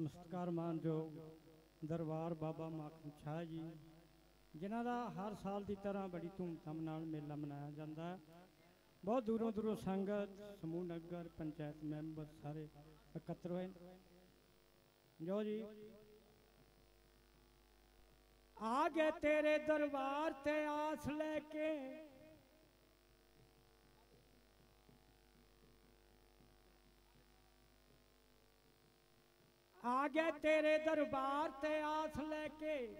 ਨਮਸਕਾਰ ਮਾਨਯੋਗ ਦਰਬਾਰ ਬਾਬਾ ਮਾਖਣ ਸ਼ਾਹ ਜੀ। ਜਿਨ੍ਹਾਂ ਦਾ ਹਰ ਸਾਲ ਦੀ ਤਰ੍ਹਾਂ ਬੜੀ ਧੂਮਧਾਮ ਨਾਲ ਮੇਲਾ ਮਨਾਇਆ ਜਾਂਦਾ ਹੈ। ਬਹੁਤ ਦੂਰੋਂ ਦੂਰੋਂ ਸੰਗਤ, ਸਮੂਹ ਨਗਰ, ਪੰਚਾਇਤ ਮੈਂਬਰ ਸਾਰੇ ਇਕੱਤਰ ਹੋਏ। ਜੋ ਜੀ, ਆ ਗਏ ਤੇਰੇ ਦਰਬਾਰ ਤੇ ਆਸ ਲੈ ਕੇ। ਆ ਗਏ ਤੇਰੇ ਦਰਬਾਰ ਤੇ ਆਸ ਲੈ ਕੇ।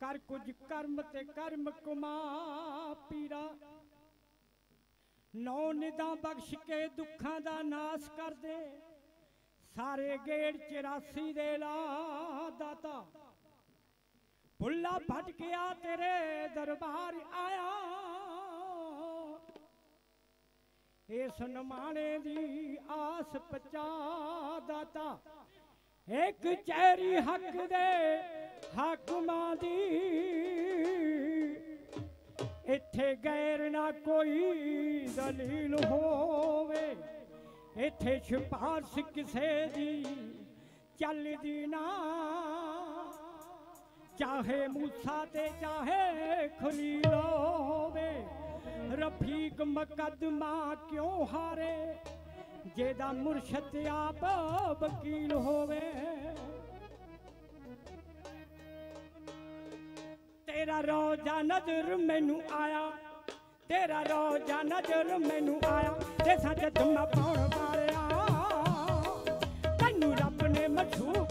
ਕਰ ਕੁਝ ਕਰਮ ਤੇ ਕਰਮ ਕੁਮਾ ਪੀਰਾ। ਨੌ ਨਿਦਾਂ ਬਖਸ਼ ਕੇ ਦੁੱਖਾਂ ਦਾ ਨਾਸ ਕਰ ਦੇ। ਸਾਰੇ ਗੇੜ 84 ਦੇ ਲਾ ਦਾਤਾ। ਭੁੱਲਾ ਭਟਕਿਆ ਤੇਰੇ ਦਰਬਾਰ ਆਇਆ। ਇਸ ਨਮਾਣੇ ਦੀ ਆਸ ਪਚਾ ਦਾਤਾ। ਇੱਕ ਚੈਰੀ ਹੱਕ ਦੇ ਹਾਕਮਾਂ ਦੀ। ਇੱਥੇ ਗੈਰ ਨਾ ਕੋਈ ਦਲੀਲ ਹੋਵੇ। ਇੱਥੇ ਸਿਫਾਰਸ਼ ਕਿਸੇ ਦੀ ਚੱਲਦੀ ਨਾ। ਚਾਹੇ ਮੂਸਾ ਤੇ ਚਾਹੇ ਖਲੀਲ ਹੋਵੇ। ਰਫੀਕ ਮੁਕੱਦਮਾ ਕਿਉਂ ਹਾਰੇ? ਜਿਹਦਾ ਮੁਰਸ਼ਦ ਆਪ ਵਕੀਲ ਹੋਵੇ। ਤੇਰਾ ਰੋਜ਼ਾ ਨਜ਼ਰ ਮੈਨੂੰ ਆਇਆ, ਤੇਰਾ ਰੋਜ਼ਾ ਨਜ਼ਰ ਮੈਨੂੰ ਆਇਆ ਤੇ ਸੱਚ ਤੁਮਾ ਪਾਉਣ ਵਾਲਿਆ, ਤੈਨੂੰ ਰੱਬ ਨੇ ਮਸ਼ੂਕ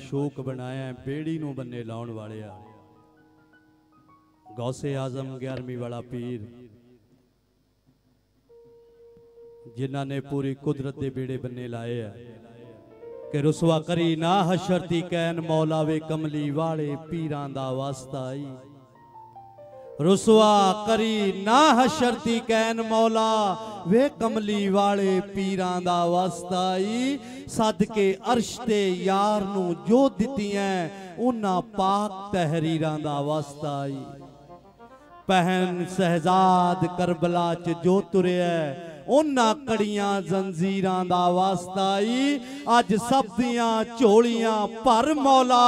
ਮਾਸ਼ੂਕ ਬਣਾਇਆ, ਬੇੜੀ ਨੂੰ ਬੰਨੇ ਲਾਉਣ ਵਾਲਿਆ। ਗੌਸੇ ਆਜ਼ਮ 11ਵੀਂ ਵਾਲਾ ਪੀਰ, ਜਿਨ੍ਹਾਂ ਨੇ ਪੂਰੀ ਕੁਦਰਤ ਦੇ ਬੇੜੇ ਬੰਨੇ ਲਾਏ ਆ। ਕਿ ਰਸਵਾ ਕਰੀ ਨਾ ਹਸ਼ਰਤੀ ਕੈਨ, ਮੌਲਾ ਵੇ ਕਮਲੀ ਵਾਲੇ ਪੀਰਾਂ ਦਾ ਵਾਸਤਾ ਈ ਰਸਵਾ ਕਰੀ ਨਾ ਹਸ਼ਰਤੀ ਕੈਨ ਮੌਲਾ। ਵੇ ਕਮਲੀ ਵਾਲੇ ਪੀਰਾਂ ਦਾ ਵਾਸਤਾ ਈ ਸਦਕੇ ਅਰਸ਼ ਤੇ ਯਾਰ ਨੂੰ ਜੋ ਦਿੱਤੀਆਂ ਉਹਨਾਂ ਪਾਕ ਤਹਿਰੀਰਾਂ ਦਾ ਵਾਸਤਾ ਈ ਪਹਿਨ ਸਹਜ਼ਾਦ ਕਰਬਲਾ ਚ ਜੋ ਤੁਰਿਆ ਉਹਨਾਂ ਕੜੀਆਂ ਜ਼ੰਜੀਰਾਂ ਦਾ ਵਾਸਤਾ ਈ ਅੱਜ ਸਭ ਦੀਆਂ ਝੋਲੀਆਂ ਭਰ ਮੌਲਾ,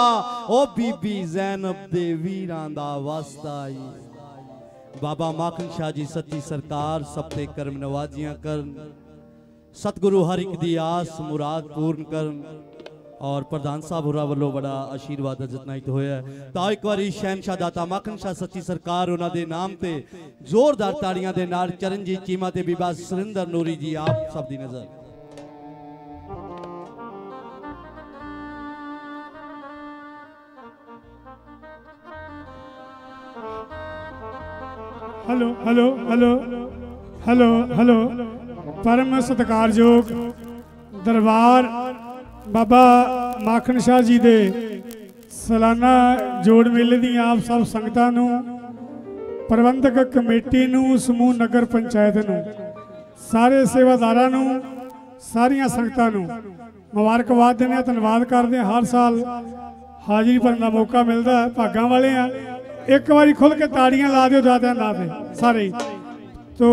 ਉਹ ਬੀਬੀ ਜ਼ੈਨਬ ਦੇ ਵੀਰਾਂ ਦਾ ਵਾਸਤਾ ਈ ਬਾਬਾ ਮਾਖਨ ਸ਼ਾਹ ਜੀ, ਸੱਚੀ ਸਰਕਾਰ, ਸਭ ਤੇ ਕਰਮ ਨਵਾਜ਼ੀਆਂ ਕਰਨ। ਸਤਿਗੁਰੂ ਹਰ ਇੱਕ ਦੀ ਆਸ, ਮੁਰਾਦ ਪੂਰਨ ਕਰਨ। ਔਰ ਪ੍ਰਧਾਨ ਸਾਹਿਬ ਹੋਰਾਂ ਵੱਲੋਂ ਬੜਾ ਆਸ਼ੀਰਵਾਦ ਅਜਤਨਾਇਤ ਹੋਇਆ ਤਾਂ ਇੱਕ ਵਾਰੀ ਸ਼ਹਿਨशाह ਦਾਤਾ ਮਾਖਨ ਸ਼ਾਹ, ਸੱਚੀ ਸਰਕਾਰ ਉਹਨਾਂ ਦੇ ਨਾਮ ਤੇ ਜ਼ੋਰਦਾਰ ਤਾੜੀਆਂ ਦੇ ਨਾਲ ਚਰਨਜੀਤ ਚੀਮਾ ਤੇ ਬੀਬਾ ਸੁਰਿੰਦਰ ਨੂਰੀ ਜੀ ਆਪ ਸਭ ਦੀ ਨਜ਼ਰ। Hello hello hello hello hello ਪਰਮ ਸਤਿਕਾਰਯੋਗ ਦਰਬਾਰ ਬਾਬਾ ਮਾਖਣ ਸ਼ਾਹ ਜੀ ਦੇ ਸਾਲਾਨਾ ਜੋੜ ਮੇਲੇ ਦੀਆਂ ਆਪ ਸਭ ਸੰਗਤਾਂ ਨੂੰ ਪ੍ਰਬੰਧਕ ਕਮੇਟੀ ਨੂੰ ਸਮੂਹ ਨਗਰ ਪੰਚਾਇਤ ਨੂੰ ਸਾਰੇ ਸੇਵਾਦਾਰਾਂ ਨੂੰ ਸਾਰੀਆਂ ਸੰਗਤਾਂ ਨੂੰ ਮੁਬਾਰਕਬਾਦ ਦਿੰਦੇ ਹਾਂ ਧੰਨਵਾਦ ਕਰਦੇ ਹਾਂ ਹਰ ਸਾਲ ਹਾਜ਼ਰੀ ਭਰਨ ਦਾ ਮੌਕਾ ਮਿਲਦਾ ਭਾਗਾਂ ਵਾਲੇ ਆ ਇੱਕ ਵਾਰੀ ਖੁੱਲ ਕੇ ਤਾੜੀਆਂ ਲਾ ਦਿਓ, ਦਾਦਿਆਂ ਲਾ ਤੇ ਸਾਰੇ। ਤੋ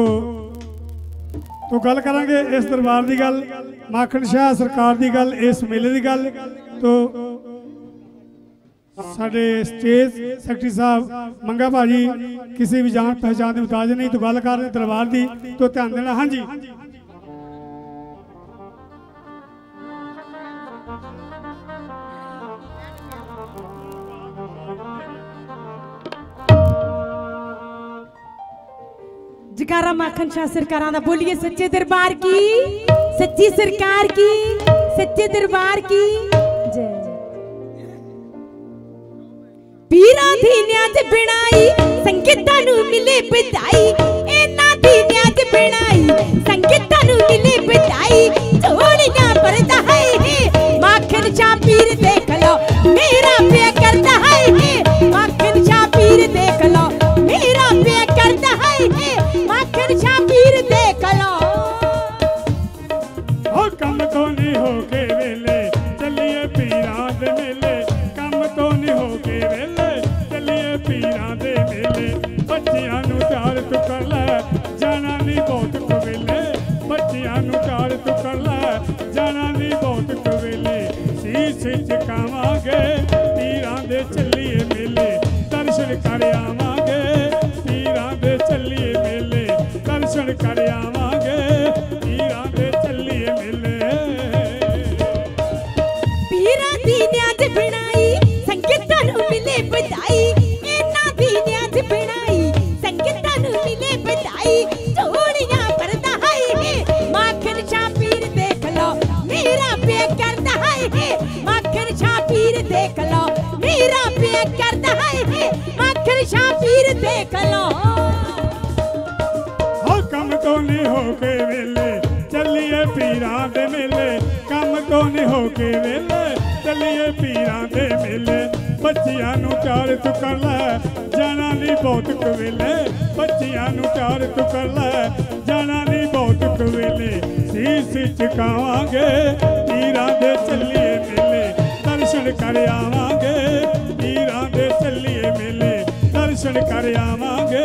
ਤੋ ਗੱਲ ਕਰਾਂਗੇ ਇਸ ਦਰਬਾਰ ਦੀ ਗੱਲ, ਮਾਖਣ ਸ਼ਾਹ ਸਰਕਾਰ ਦੀ ਗੱਲ, ਇਸ ਮੇਲੇ ਦੀ ਗੱਲ। ਤੋ, ਸਾਡੇ ਸਟੇਜ ਸੈਕਟਰੀ ਸਾਹਿਬ, ਮੰਗਾ ਭਾਜੀ, ਕਿਸੇ ਵੀ ਜਾਣ ਪਹਿਚਾਣ ਦੇ ਮੁਤਾਜ ਨਹੀਂ, ਤੋ ਗੱਲ ਕਰ ਰਹੇ ਦਰਬਾਰ ਦੀ, ਤੋ ਧਿਆਨ ਦੇਣਾ, ਹਾਂਜੀ। ਜਕਾਰਾ ਮਾਖਨ ਸ਼ਾਹ ਸਰਕਾਰਾਂ ਦਾ, ਬੋਲੀਏ ਸੱਚੇ ਦਰਬਾਰ ਕੀ? ਸੱਚੀ ਸਰਕਾਰ ਕੀ? ਸੱਚੇ ਦਰਬਾਰ ਕੀ? ਜੈ। ਪੀਰਾਂ ਦੀ ਨਿਆਜ ਬਣਾਈ, ਸੰਗੀਤਾਂ ਨੂੰ ਮਿਲੇ ਵਧਾਈ। ਇਹਨਾਂ ਦੀ ਨਿਆਜ ਬਣਾਈ, ਸੰਗੀਤਾਂ ਨੂੰ ਮਿਲੇ ਵਧਾਈ। ਝੋਲੀਆਂ ਭਰਦਾ ਦਰਸ਼ਨ ਕਰ ਆਵਾਂਗੇ ਪੀਰਾਂ ਦੇ ਚੱਲੀਏ ਮੇਲੇ ਦਰਸ਼ਨ ਕਰ ਆਵਾਂਗੇ। ਬੱਚਿਆਂ ਨੂੰ ਚਾਰ ਤੂੰ ਕਰ ਲੈ ਜਾਣਾ ਨਹੀਂ ਬਹੁਤ ਕਵੇਲੇ ਬੱਚਿਆਂ ਨੂੰ ਚਾਰ ਤੂੰ ਕਰ ਲੈ ਜਾਣਾ ਨਹੀਂ ਬਹੁਤ ਕਵੇਲੇ ਸੀਸ ਝੁਕਾਵਾਂਗੇ ਪੀਰਾਂ ਦੇ ਚੱਲੀਏ ਮੇਲੇ। ਦਰਸ਼ਨ ਕਰ ਆਵਾਂਗੇ, ਪੀਰਾਂ ਦੇ ਚੱਲੀਏ ਮੇਲੇ। ਦਰਸ਼ਨ ਕਰ ਆਵਾਂਗੇ,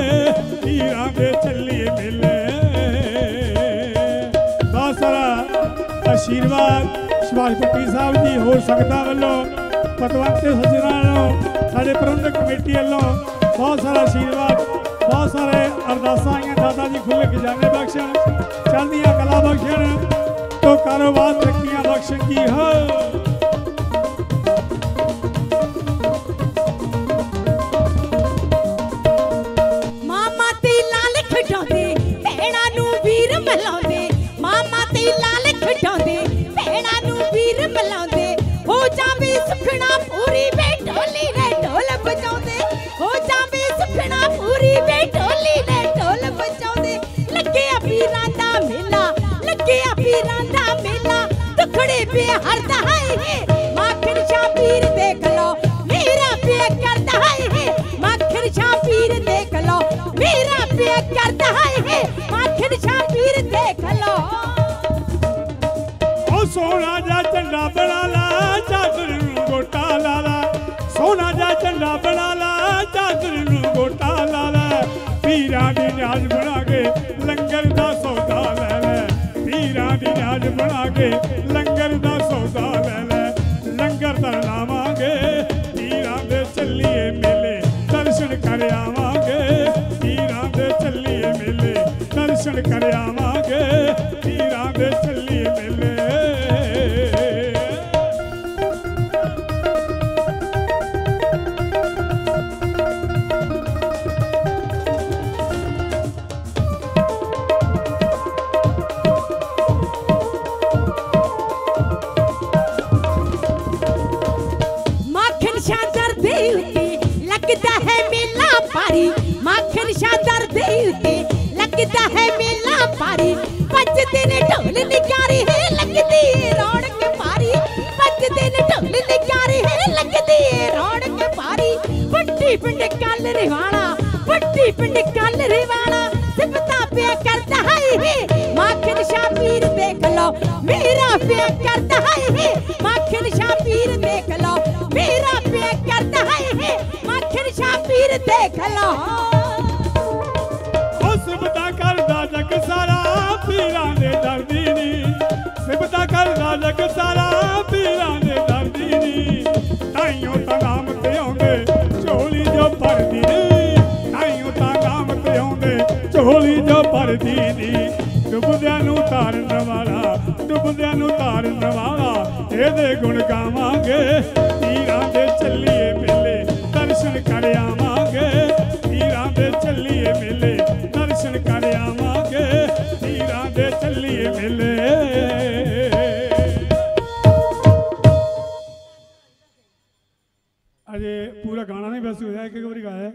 ਪੀਰਾਂ ਦੇ ਚੱਲੀਏ ਮੇਲੇ। ਬਹੁਤ ਸਾਰਾ, ਆਸ਼ੀਰਵਾਦ ਸੁਭਾਸ਼ ਭੱਟੀ ਸਾਹਿਬ ਜੀ ਹੋਰ ਸੰਗਤਾਂ ਵੱਲੋਂ ਪਤਵੰਤ ਤੇ ਸੱਜਣਾਂ ਵੱਲੋਂ ਸਾਡੇ ਪ੍ਰਬੰਧਕ ਕਮੇਟੀ ਵੱਲੋਂ ਬਹੁਤ ਸਾਰਾ ਆਸ਼ੀਰਵਾਦ ਬਹੁਤ ਸਾਰੇ ਅਰਦਾਸਾਂ ਆਈਆਂ। ਦਾਦਾ ਜੀ ਖੁੱਲੇ ਖਜ਼ਾਨੇ ਬਖਸ਼ਣ। ਚੜ੍ਹਦੀਆਂ ਕਲਾ ਬਖਸ਼ਣ, ਤੋ ਕਾਰੋਬਾਰ ਤਰੱਕੀਆਂ ਬਖਸ਼ਣ ਕੀ ਹੋ? ਦੁਖੜੇ ਪੇ ਹਰਦਾ ਹੈ ਮਾਖਣ ਸ਼ਾਹ ਪੀਰ ਦੇਖ ਲੋ ਮੇਰਾ ਪੇ ਕਰਦਾ ਹੈ ਮਾਖਣ ਸ਼ਾਹ ਪੀਰ ਦੇਖ ਲੋ ਮੇਰਾ ਪੇ ਕਰਦਾ ਹੈ ਮਾਖਣ ਸ਼ਾਹ ਪੀਰ ਦੇਖ ਲੋ ਉਹ ਸੋਹਣਾ ਜਿਹਾ ਝੰਡਾ ਬਣਾ ਲਾ ਚਾਦਰ ਨੂੰ ਗੋਟਾ ਲਾ ਲਾ ਸੋਹਣਾ ਜਿਹਾ ਝੰਡਾ ਬਣਾ ਲਾ ਚਾਦਰ ਨੂੰ ਗੋਟਾ ਲਾ ਲੈ ਪੀਰਾਂ ਦੀ ਨਿਆਜ਼ ਬਣਾ ਕੇ ਲੰਗਰ ਦਾ ਸੌਦਾ ਲੈ ਲੈ ਪੀਰਾਂ ਦੀ ਨਿਆਜ਼ ਕਰ ਆਵਾਂਗੇ ਪੀਰਾਂ ਦੇ ਚੱਲੀਏ ਮੇਲੇ ਮਾਖਣ ਸ਼ਾਦਰ ਦੇ ਉੱਤੇ ਲੱਗਦਾ ਹੈ ਮੇਲਾ ਭਾਰੀ ਮਾਖਣ ਸ਼ਾਦਰ ਭਾਰੀ ਵੱਜਦੇ ਨੇ ਢੋਲ ਨਿਕਾਰੇ ਹੈ ਲੱਗਦੀ ਰੌਣਕ ਭਾਰੀ। ਵੱਜਦੇ ਨੇ ਢੋਲ ਨਿਕਾਰੇ ਹੈ ਲੱਗਦੀ ਰੌਣਕ ਭਾਰੀ। ਵੱਡੀ ਪਿੰਡ ਕੱਲ ਰਿਵਾਣਾ, ਵੱਡੀ ਪਿੰਡ ਕੱਲ ਰਿਵਾਣਾ। ਸਿਫਤਾ ਪਿਆ ਕਰਦਾ ਹੈ, ਮਾਖਣ ਸ਼ਾਹ ਪੀਰ ਦੇਖ ਲਓ, ਮੇਰਾ ਪਿਆ ਕਰਦਾ ਹੈ। ਮਾਖਣ ਸ਼ਾਹ ਪੀਰ ਦੇਖ ਲੋ ਮੇਰਾ ਪਿਆ ਕਰਦਾ ਹੈ, ਮਾਖਣ ਸ਼ਾਹ ਪੀਰ ਦੇਖ ਲੋ ਤਾਰਨ ਵਾਲਾ, ਡੁੱਬਦਿਆਂ ਨੂੰ ਤਾਰਨ ਵਾਲਾ। ਇਹਦੇ ਗੁਣ ਗਾਵਾਂਗੇ ਪੀਰਾਂ ਦੇ ਚੱਲੀਏ ਮੇਲੇ, ਦਰਸ਼ਨ ਕਰ ਆਵਾਂਗੇ। ਪੀਰਾਂ ਦੇ ਚੱਲੀਏ ਮੇਲੇ, ਦਰਸ਼ਨ ਕਰ ਆਵਾਂਗੇ। ਪੀਰਾਂ ਦੇ ਚੱਲੀਏ ਮੇਲੇ। ਅਜੇ ਪੂਰਾ ਗਾਣਾ ਨਹੀਂ ਬਸ ਹੋਇਆ, ਇੱਕ ਇੱਕ ਵਾਰੀ ਗਾਇਆ।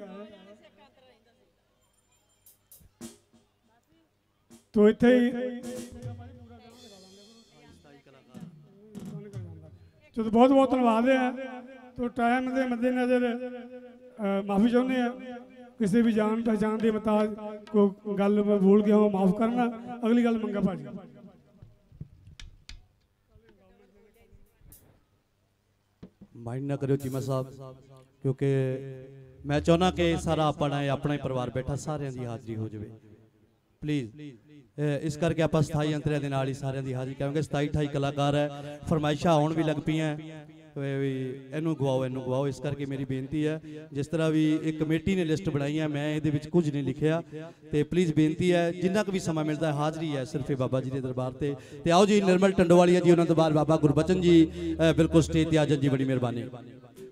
ਤੋ ਇੱਥੇ ਹੀ ਚਲੋ ਬਹੁਤ ਬਹੁਤ ਧੰਨਵਾਦ ਹੈ ਤੋ ਟਾਈਮ ਦੇ ਮੱਦੇ ਨਜ਼ਰ ਮਾਫੀ ਚਾਹੁੰਦੇ ਆ। ਕਿਸੇ ਵੀ ਜਾਣ ਪਹਿਚਾਣ ਦੇ ਮਤਾਜ ਕੋ ਗੱਲ ਮੈਂ ਭੁੱਲ ਗਿਆ ਹਾਂ ਮਾਫ ਕਰਨਾ। ਅਗਲੀ ਗੱਲ ਮੰਗਾ ਭਾਜੀ। ਮਾਈਂਡ ਨਾ ਕਰਿਓ ਚੀਮਾ ਸਾਹਿਬ, ਕਿਉਂਕਿ ਮੈਂ ਚਾਹੁੰਦਾ ਕਿ ਸਾਰਾ ਆਪਣਾ ਆਪਣਾ ਹੀ ਪਰਿਵਾਰ ਬੈਠਾ, ਸਾਰਿਆਂ ਦੀ ਹਾਜ਼ਰੀ ਹੋ ਜਾਵੇ। ਪਲੀਜ਼ ਇਸ ਕਰਕੇ ਆਪਾਂ ਸਥਾਈ ਅੰਤਰਿਆਂ ਦੇ ਨਾਲ ਹੀ ਸਾਰਿਆਂ ਦੀ ਹਾਜ਼ਰੀ ਕਰਾਂਗੇ। 27 28 ਕਲਾਕਾਰ ਹੈ। ਫਰਮਾਇਸ਼ਾਂ ਆਉਣ ਵੀ ਲੱਗ ਪਈਆਂ। ਵੀ ਇਹਨੂੰ ਗਵਾਓ ਇਹਨੂੰ ਗਵਾਓ। ਇਸ ਕਰਕੇ ਮੇਰੀ ਬੇਨਤੀ ਹੈ, ਜਿਸ ਤਰ੍ਹਾਂ ਵੀ ਇਹ ਕਮੇਟੀ ਨੇ ਲਿਸਟ ਬਣਾਈ ਹੈ, ਮੈਂ ਇਹਦੇ ਵਿੱਚ ਕੁਝ ਨਹੀਂ ਲਿਖਿਆ। ਤੇ ਪਲੀਜ਼ ਬੇਨਤੀ ਹੈ, ਜਿੰਨਾ ਕੁ ਵੀ ਸਮਾਂ ਮਿਲਦਾ ਹੈ, ਹਾਜ਼ਰੀ ਹੈ ਸਿਰਫ ਇਹ ਬਾਬਾ ਜੀ ਦੇ ਦਰਬਾਰ ਤੇ। ਤੇ ਆਓ ਜੀ, ਨਿਰਮਲ ਟੰਡੋਵਾਲੀਆ ਜੀ, ਉਹਨਾਂ ਤੋਂ ਬਾਅਦ ਬਾਬਾ ਗੁਰਬਚਨ ਜੀ ਬਿਲਕੁਲ ਸਟੇਜ ਤੇ ਆ ਜਾਣ ਜੀ, ਬੜੀ ਮਿਹਰਬਾਨੀ।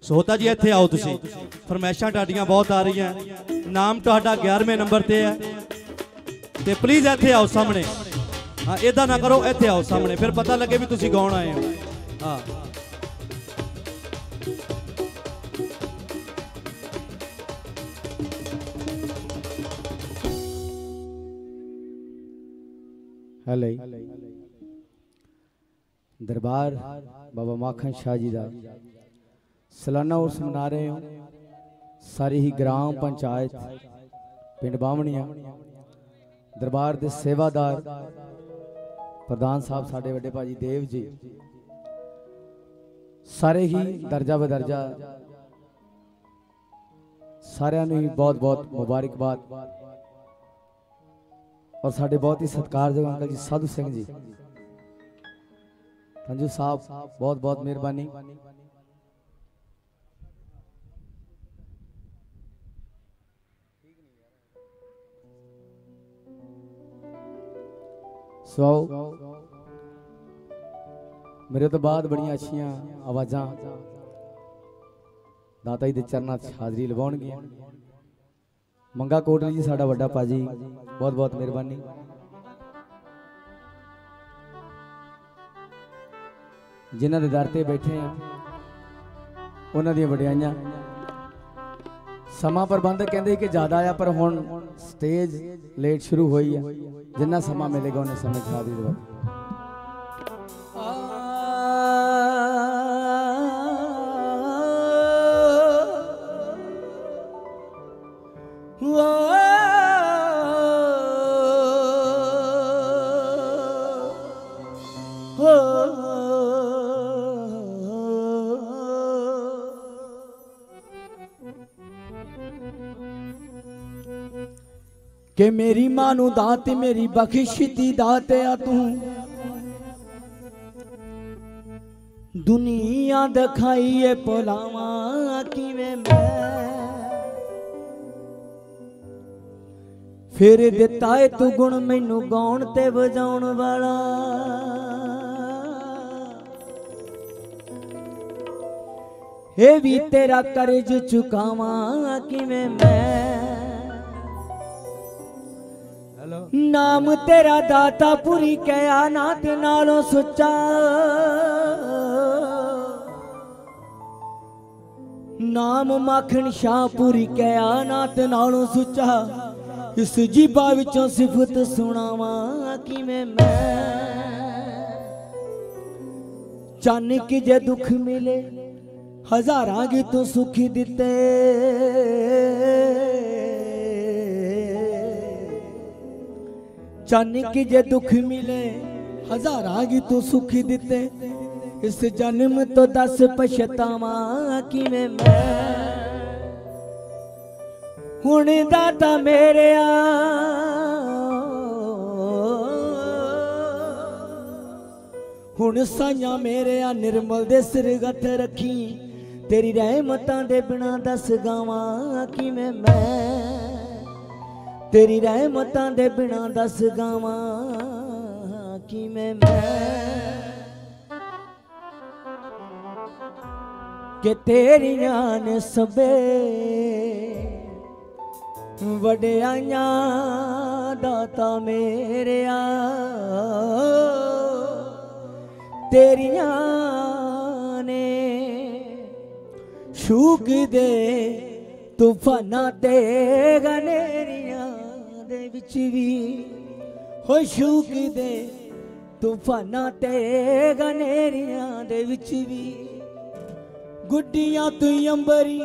ਸੋਹਤਾ ਜੀ, ਇੱਥੇ ਆਓ ਤੁਸੀਂ। ਫਰਮਾਇਸ਼ਾਂ ਤੁਹਾਡੀਆਂ ਬਹੁਤ ਆ ਰਹੀਆਂ। ਨਾਮ ਤੁਹਾਡਾ 11ਵੇਂ ਨੰਬਰ ਤੇ ਹੈ। ਤੇ ਪਲੀਜ਼ ਇੱਥੇ ਆਓ ਸਾਹਮਣੇ। ਹਾਂ ਇਦਾਂ ਨਾ ਕਰੋ ਇੱਥੇ ਆਓ ਸਾਹਮਣੇ। ਫਿਰ ਪਤਾ ਲੱਗੇ ਵੀ ਤੁਸੀਂ ਗਾਉਣ ਆਏ ਹੋ। ਹਾਂ। ਹੈਲੋ। ਦਰਬਾਰ ਬਾਬਾ ਮਾਖਨ ਸ਼ਾਹ ਜੀ ਦਾ। ਸਾਲਾਨਾ ਉਰਸ ਮਨਾ ਰਹੇ ਹਾਂ। ਸਾਰੀ ਹੀ ਗ੍ਰਾਮ ਪੰਚਾਇਤ ਪਿੰਡ ਬਾਵਣੀਆਂ ਦਰਬਾਰ ਦੇ ਸੇਵਾਦਾਰ ਪ੍ਰਧਾਨ ਸਾਹਿਬ ਸਾਡੇ ਵੱਡੇ ਭਾਜੀ ਦੇਵ ਜੀ, ਸਾਰੇ ਹੀ ਦਰਜਾ ਬਦਰਜਾ, ਸਾਰਿਆਂ ਨੂੰ ਹੀ ਬਹੁਤ ਬਹੁਤ ਮੁਬਾਰਕਬਾਦ। ਔਰ ਸਾਡੇ ਬਹੁਤ ਹੀ ਸਤਿਕਾਰਯੋਗ ਅੰਕਲ ਜੀ, ਸਾਧੂ ਸਿੰਘ ਜੀ। ਸੰਜੂ ਸਾਹਿਬ, ਬਹੁਤ ਬਹੁਤ ਮਿਹਰਬਾਨੀ। ਸੋ ਮੇਰੇ ਤੋਂ ਬਾਅਦ ਬੜੀਆਂ ਅੱਛੀਆਂ ਆਵਾਜ਼ਾਂ ਦਾਤਾ ਜੀ ਦੇ ਚਰਨਾਂ 'ਚ ਹਾਜ਼ਰੀ ਲਵਾਉਣਗੀਆਂ। ਮੰਗਾ ਕੋਟਲੀ ਜੀ, ਸਾਡਾ ਵੱਡਾ ਪਾਜੀ ਬਹੁਤ ਬਹੁਤ ਮਿਹਰਬਾਨੀ। ਜਿਨ੍ਹਾਂ ਦੇ ਦਰ ਤੇ ਬੈਠੇ ਆ, ਉਹਨਾਂ ਦੀਆਂ ਵਡਿਆਈਆਂ। ਸਮਾਂ ਪ੍ਰਬੰਧਕ ਕਹਿੰਦੇ ਕਿ ਜ਼ਿਆਦਾ ਆ, ਪਰ ਹੁਣ ਸਟੇਜ ਲੇਟ ਸ਼ੁਰੂ ਹੋਈ ਹੈ ਜਿੰਨਾ ਸਮਾਂ ਮਿਲੇਗਾ ਉਹਨੇ ਸਮੇਂ ਖਾ ਦੀ ਦਵਾ ਕਿ ਮੇਰੀ ਮਾਂ ਨੂੰ ਦਾਤ ਮੇਰੀ ਬਖਸ਼ ਦੀ ਦਾਤ ਆ ਤੂੰ। ਦੁਨੀਆ ਦਿਖਾਈਏ ਪੁਲਾਵਾਂ ਕਿਵੇਂ ਮੈਂ। ਫਿਰ ਦਿੱਤਾ ਏ ਤੂੰ ਗੁਣ ਮੈਨੂੰ ਗਾਉਣ ਤੇ ਵਜਾਉਣ ਵਾਲਾ। ਇਹ ਵੀ ਤੇਰਾ ਕਰਜ਼ ਚੁਕਾਵਾਂ ਕਿਵੇਂ ਮੈਂ। ਨਾਮ ਤੇਰਾ ਦਾਤਾ ਪੁਰੀ ਕਿਆ ਨਾ ਤੇ ਨਾਲੋਂ ਸੁੱਚਾ। ਨਾਮ ਮੱਖਣ ਸ਼ਾਹ ਪੁਰੀ ਕਿਆ ਨਾ ਤੇ ਨਾਲੋਂ ਸੁੱਚਾ। ਇਸ ਜੀਬਾ ਵਿੱਚੋਂ ਸਿਫਤ ਸੁਣਾਵਾਂ ਕਿਵੇਂ ਮੈਂ। ਚੰਨ ਕਿ ਜੇ ਦੁੱਖ ਮਿਲੇ, ਹਜ਼ਾਰਾਂ ਕੀ ਤੂੰ ਸੁਖ ਦਿੱਤੇ। ਚੰਨ ਕਿ ਜੇ ਦੁੱਖ ਮਿਲੇ, ਹਜ਼ਾਰਾਂ ਕੀ ਤੂੰ ਸੁਖ ਦਿੱਤੇ। ਇਸ ਜਨਮ ਤੋਂ ਦਸ ਪਛਤਾਵਾਂ ਕਿਵੇਂ ਮੈਂ? ਹੁਣ ਦਾਤਾ ਮੇਰਿਆ। ਹੁਣ ਸਾਈਆਂ ਮੇਰਿਆ, ਨਿਰਮਲ ਦੇ ਸਿਰ ਗੱਠ ਰੱਖੀ। ਤੇਰੀ ਰਹਿਮਤਾਂ ਦੇ ਬਿਨਾ ਦਸ ਗਾਵਾਂ ਕਿਵੇਂ ਮੈਂ? ਤੇਰੀ ਰਹਿਮਤਾਂ ਦੇ ਬਿਨਾ ਦੱਸ ਗਾਵਾਂ ਕਿਵੇਂ ਮੈਂ? ਕਿ ਤੇਰੀਆਂ ਨੇ ਸਬੇ ਵਡਿਆਈਆਂ ਦਾਤਾ ਮੇਰਿਆ। ਤੇਰੀਆਂ ਨੇ ਸ਼ੂਕ ਦੇ ਤੂਫਾਨਾਂ ਤੇ ਗਨੇਰੀਆਂ ਦੇ ਵਿੱਚ ਵੀ ਹੋ ਸ਼ੂਕ ਦੇ ਤੂਫਾਨਾਂ ਤੇ ਗਨੇਰੀਆਂ ਦੇ ਵਿੱਚ ਵੀ ਗੁੱਡੀਆਂ ਤੂੰ ਅੰਬਰੀ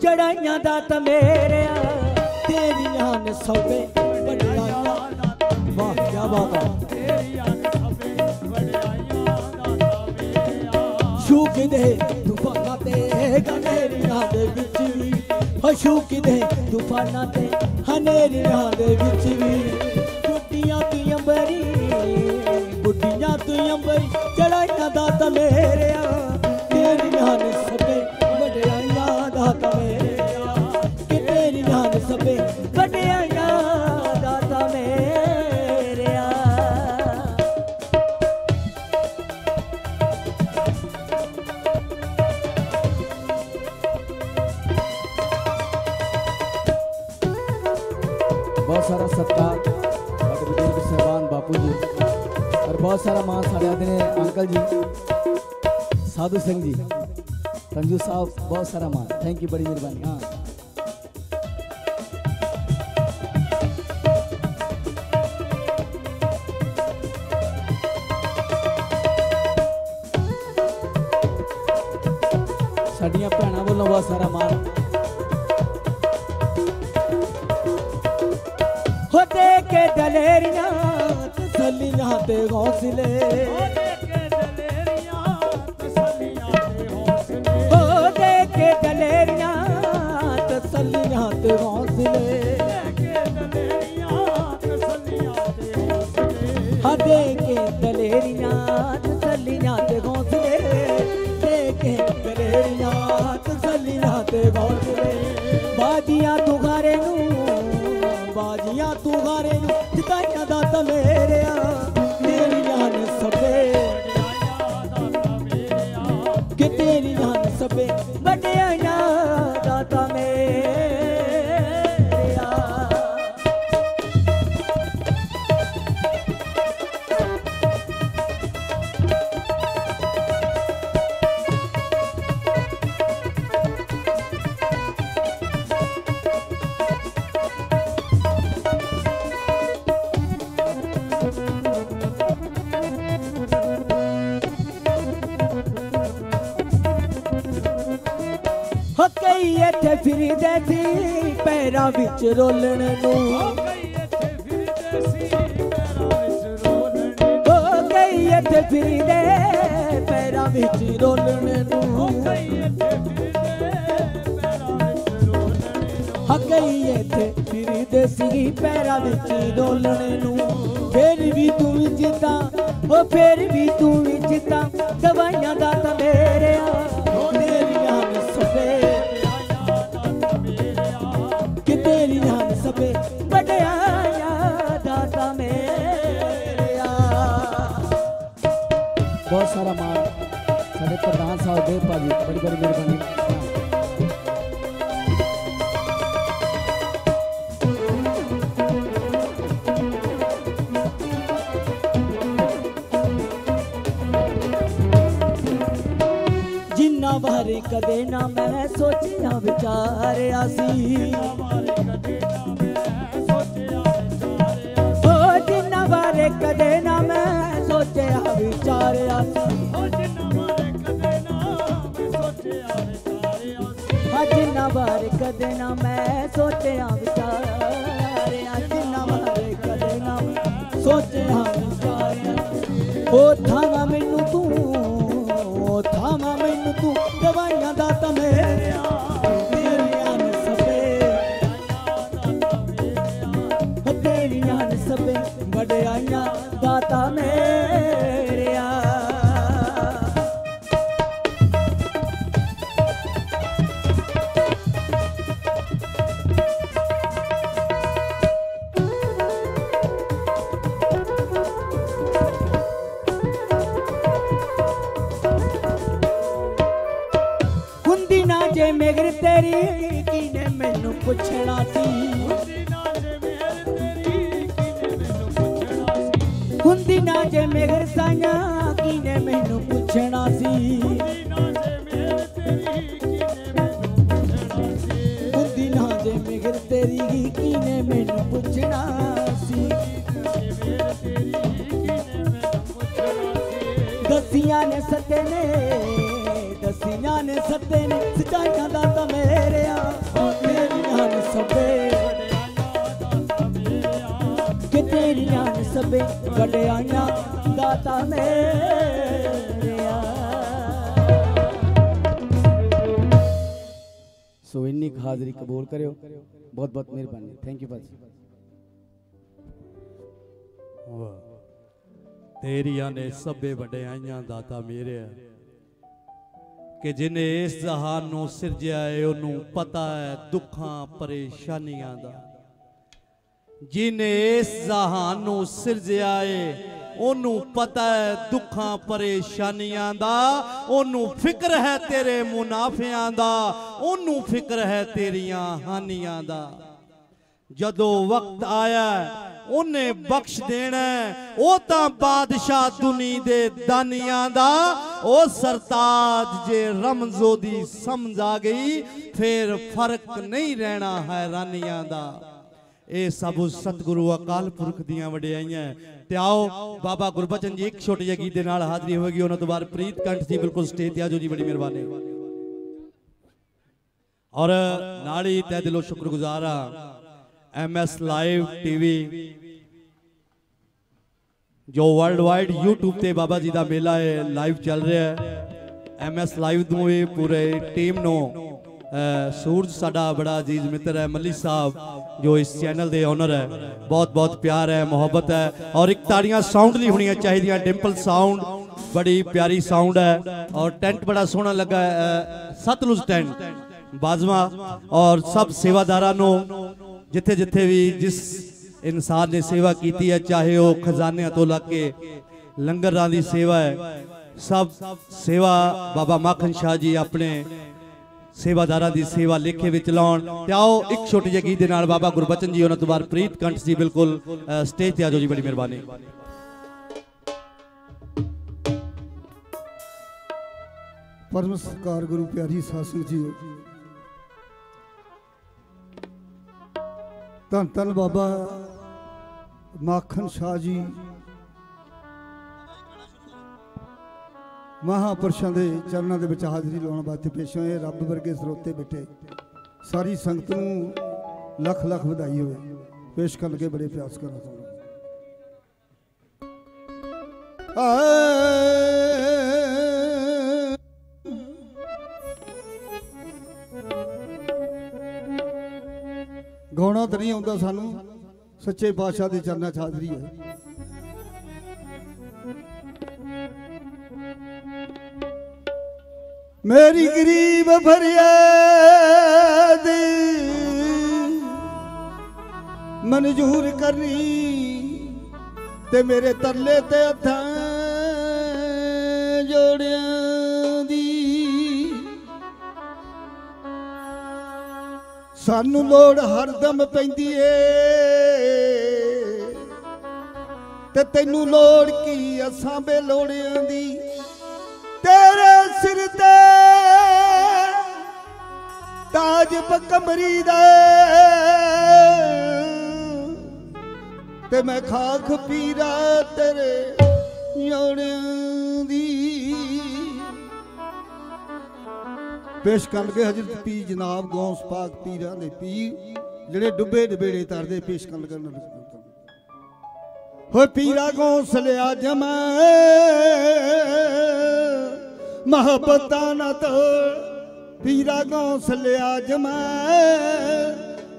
ਚੜਾਈਆਂ ਦਾ ਤ ਮੇਰਿਆ। ਤੇਰੀਆਂ ਨੇ ਸਭੇ ਵਡਿਆਈਆਂ ਵਾਹ ਕੀ ਬਾਤ ਹੈ ਸ਼ੂਕ ਦੇ ਤੂਫਾਨਾਂ ਤੇ ਹਨੇਰੀਆਂ ਦੇ ਵਿੱਚ ਵੀ ਹੋ ਤੂਫਾਨਾਂ ਤੇ ਹਨੇਰੀਆਂ ਦੇ ਵਿੱਚ ਵੀ। ਟੁੱਟੀਆਂ ਤੂੰ ਅੰਬਰੀ, ਬੁੱਢੀਆਂ ਤੂੰ ਅੰਬਰੀ ਚੜਾਈਆਂ ਦਾ ਤ ਮੇਰਿਆ ਤੇਰੀਆਂ ਨੇ ਸਾਰਾ ਮਾਣ ਸਾਡੇ ਆਦੇ ਨੇ ਅੰਕਲ ਜੀ, ਸਾਧੂ ਸਿੰਘ ਜੀ, ਸੰਜੂ ਸਾਹਿਬ, ਬਹੁਤ ਸਾਰਾ ਮਾਣ ਥੈਂਕ ਯੂ ਬੜੀ ਮਿਹਰਬਾਨੀ। ਹਾਂ। ਤਸੱਲੀਆਂ ਤੇ ਹੌਸਲੇ। ਕੇ ਦਲੇਰੀਆਂ ਤਸੱਲੀਆਂ ਦੇ ਕੇ ਦਲੇਰੀਆਂ ਤਸੱਲੀਆਂ ਤੇ ਹੌਸਲੇ। ਬਾਜੀਆਂ ਤੁਗਾਰੇ ਨੂੰ, ਬਾਜੀਆਂ ਤੁਗਾਰੇ ਨੂੰ, ਜਿਤਾਈਆਂ ਦਾ ਤਲੇ। ਵਿਚਾਰਿਆ ਸੀ। ਓ ਜਿੰਨਾ ਬਾਰੇ ਕਦੇ ਨਾ ਮੈਂ ਸੋਚਿਆ ਵਿਚਾਰਿਆ ਸੀ। ਹਾਂ ਜਿੰਨਾ ਬਾਰੇ ਕਦੇ ਨਾ ਮੈਂ ਸੋਚਿਆ ਵਿਚਾਰਿਆ ਜਿੰਨਾ ਬਾਰੇ ਕਦੇ ਨਾ ਮੈਂ ਸੋਚਿਆ ਵਿਚਾਰਿਆ ਉਹ ਥਾਵਾ ਮੈਨੂੰ ਤੂੰ ਉਹ ਥਾਵਾ ਮੈਨੂੰ ਤੂੰ, ਦਵਾਈਆਂ ਦਾ ਤਾਂ ਮੇਰਿਆ ਮਿਹਰਬਾਨੀ ਥੈਂਕ ਯੂ ਭਾਜੀ ਤੇਰੀਆਂ ਨੇ ਸਭੇ ਵਡਿਆਈਆਂ ਦਾਤਾ ਮੇਰੇ ਕਿ ਜਿਨੇ ਇਸ ਜਹਾਨ ਨੂੰ ਸਿਰਜਿਆ ਹੈ ਉਹਨੂੰ ਪਤਾ ਹੈ ਦੁੱਖਾਂ ਪਰੇਸ਼ਾਨੀਆਂ ਦਾ ਜਿਨੇ ਇਸ ਜਹਾਨ ਨੂੰ ਸਿਰਜਿਆ ਏ ਉਹਨੂੰ ਪਤਾ ਹੈ ਦੁੱਖਾਂ ਪਰੇਸ਼ਾਨੀਆਂ ਦਾ ਉਹਨੂੰ ਫਿਕਰ ਹੈ ਤੇਰੇ ਮੁਨਾਫਿਆਂ ਦਾ ਉਹਨੂੰ ਫਿਕਰ ਹੈ ਤੇਰੀਆਂ ਹਾਨੀਆਂ ਦਾ ਜਦੋਂ ਵਕਤ ਆਇਆ ਉਹਨੇ ਬਖਸ਼ ਦੇਣਾ ਉਹ ਤਾਂ ਬਾਦਸ਼ਾਹ ਦੁਨੀ ਦੇ ਦਾਨੀਆਂ ਦਾ, ਉਹ ਸਰਤਾਜ ਜੇ ਰਮਜ਼ੋ ਦੀ ਸਮਝ ਆ ਗਈ, ਫਿਰ ਫ਼ਰਕ ਨਹੀਂ ਰਹਿਣਾ ਹੈਰਾਨੀਆਂ ਦਾ। ਇਹ ਸਭ ਸਤਿਗੁਰੂ ਅਕਾਲ ਪੁਰਖ ਦੀਆਂ ਵਡਿਆਈਆਂ ਤੇ ਆਓ, ਬਾਬਾ ਗੁਰਬਚਨ ਜੀ ਇੱਕ ਛੋਟੇ ਜਿਹੇ ਗੀਤ ਦੇ ਨਾਲ ਹਾਜ਼ਰੀ ਹੋਵੇਗੀ, ਉਹਨਾਂ ਤੋਂ ਬਾਅਦ ਪ੍ਰੀਤ ਕੰਠ ਜੀ ਬਿਲਕੁਲ ਸਟੇਜ ਤੇ ਆਜੋ ਜੀ, ਬੜੀ ਮਿਹਰਬਾਨੀ। ਔਰ ਨਾਲ ਹੀ ਤਹਿ ਦਿਲੋਂ ਸ਼ੁਕਰਗੁਜ਼ਾਰ ਆ ਐਮਐਸ ਲਾਈਵ ਟੀਵੀ ਜੋ ਵਰਲਡ ਵਾਈਡ YouTube ਤੇ ਬਾਬਾ ਜੀ ਦਾ ਮੇਲਾ ਹੈ ਲਾਈਵ ਚੱਲ ਰਿਹਾ ਹੈ। ਐਮਐਸ ਲਾਈਵ ਨੂੰ ਇਹ ਪੂਰੇ ਟੀਮ ਨੂੰ ਸੂਰਜ ਸਾਡਾ ਬੜਾ ਅਜ਼ੀਜ਼ ਮਿੱਤਰ ਹੈ, ਮੱਲੀ ਸਾਹਿਬ, ਜੋ ਇਸ ਚੈਨਲ ਦੇ ਓਨਰ ਹੈ। ਬਹੁਤ ਬਹੁਤ ਪਿਆਰ ਹੈ, ਮੁਹੱਬਤ ਹੈ ਔਰ ਇੱਕ ਤਾੜੀਆਂ ਸਾਊਂਡ ਲਈ ਹੋਣੀਆਂ ਚਾਹੀਦੀਆਂ ਡਿੰਪਲ ਸਾਊਂਡ ਬੜੀ ਪਿਆਰੀ ਸਾਊਂਡ ਹੈ ਔਰ ਟੈਂਟ ਬੜਾ ਸੋਹਣਾ ਲੱਗਾ ਸਤਲੁਜ ਟੈਂਟ ਬਾਜ਼ਵਾ ਔਰ ਸਭ ਸੇਵਾਦਾਰਾਂ ਨੂੰ ਜਿੱਥੇ ਜਿੱਥੇ ਵੀ ਜਿਸ ਇਨਸਾਨ ਨੇ ਸੇਵਾ ਕੀਤੀ ਹੈ, ਚਾਹੇ ਉਹ ਖਜ਼ਾਨਿਆਂ ਤੋਂ ਲੱਗ ਕੇ ਲੰਗਰਾਂ ਦੀ ਸੇਵਾ ਹੈ, ਸਭ ਸੇਵਾ ਬਾਬਾ ਮਾਖਨ ਸ਼ਾਹ ਜੀ ਆਪਣੇ ਸੇਵਾਦਾਰਾਂ ਦੀ ਸੇਵਾ ਲੇਖੇ ਵਿੱਚ ਲਾਉਣ। ਤੇ ਆਓ ਇੱਕ ਛੋਟੀ ਜਿਹੀ ਗੀਤ ਦੇ ਨਾਲ ਬਾਬਾ ਗੁਰਬਚਨ ਜੀ ਉਹਨਾਂ ਤੋਂ ਬਾਅਦ ਪ੍ਰੀਤ ਕੰਠ ਜੀ ਬਿਲਕੁਲ ਸਟੇਜ ਤੇ ਆ ਜਾਓ ਜੀ ਬੜੀ ਮਿਹਰਬਾਨੀ। ਪਰਮ ਸਤਿਕਾਰ ਗੁਰੂ ਪਿਆਰੀ ਸਾਧ ਸੰਗਤ ਧੰਨ ਧੰਨ ਬਾਬਾ ਮਾਖਣ ਸ਼ਾਹ ਜੀ, ਮਹਾਪੁਰਸ਼ਾਂ ਦੇ ਚਰਨਾਂ ਦੇ ਵਿੱਚ ਹਾਜ਼ਰੀ ਲਾਉਣ ਵਾਸਤੇ ਪੇਸ਼ ਹੋਏ ਰੱਬ ਵਰਗੇ ਸਰੋਤੇ ਬੈਠੇ। ਸਾਰੀ ਸੰਗਤ ਨੂੰ ਲੱਖ ਲੱਖ ਵਧਾਈ ਹੋਵੇ। ਪੇਸ਼ ਕਰਨ ਲੱਗੇ ਬੜੇ ਪਿਆਸ ਕਰਨਾ ਤੁਹਾਨੂੰ ਆਏ ਗਾਉਣਾ ਤਾਂ ਨਹੀਂ ਆਉਂਦਾ ਸਾਨੂੰ। ਸੱਚੇ ਪਾਤਸ਼ਾਹ ਦੇ ਚਰਨਾਂ 'ਚ ਹਾਜ਼ਰੀ ਹੈ। ਮੇਰੀ ਗਰੀਬ ਫਰਿਆਦ ਮਨਜ਼ੂਰ ਕਰਨੀ ਤੇ ਮੇਰੇ ਤਰਲੇ ਤੇ ਹੱਥਾਂ ਸਾਨੂੰ ਲੋੜ ਹਰਦਮ ਪੈਂਦੀ ਏ। ਤੇ ਤੈਨੂੰ ਲੋੜ ਕੀ ਅਸਾਂ ਬੇਲੋੜਿਆਂ ਦੀ? ਤੇਰੇ ਸਿਰ ਤੇ ਤਾਜ ਬਕਮਰੀ ਦਾ ਤੇ ਮੈਂ ਖਾਖ ਪੀਰਾ ਤੇਰੇ ਯੋੜਿਆਂ ਦੀ। ਪੇਸ਼ ਕਰਨ ਲਗੇ ਹਜ਼ਰਤ ਪੀਰ ਜਨਾਬ ਗੌਸ ਪਾਕ ਪੀਰਾਂ ਦੇ ਪੀ, ਜਿਹੜੇ ਡੁੱਬੇ ਡਬੇੜੇ ਤਰਦੇ ਪੇਸ਼ ਕਰਨ ਕਰਨ ਹੋਏ ਪੀਰਾ ਗੌਸ ਲਿਆ ਜਮਾ, ਮੁਹੱਬਤਾਂ ਨਾ ਤੋੜ, ਪੀਰਾ ਗੌਸ ਲਿਆ ਜਮਾ,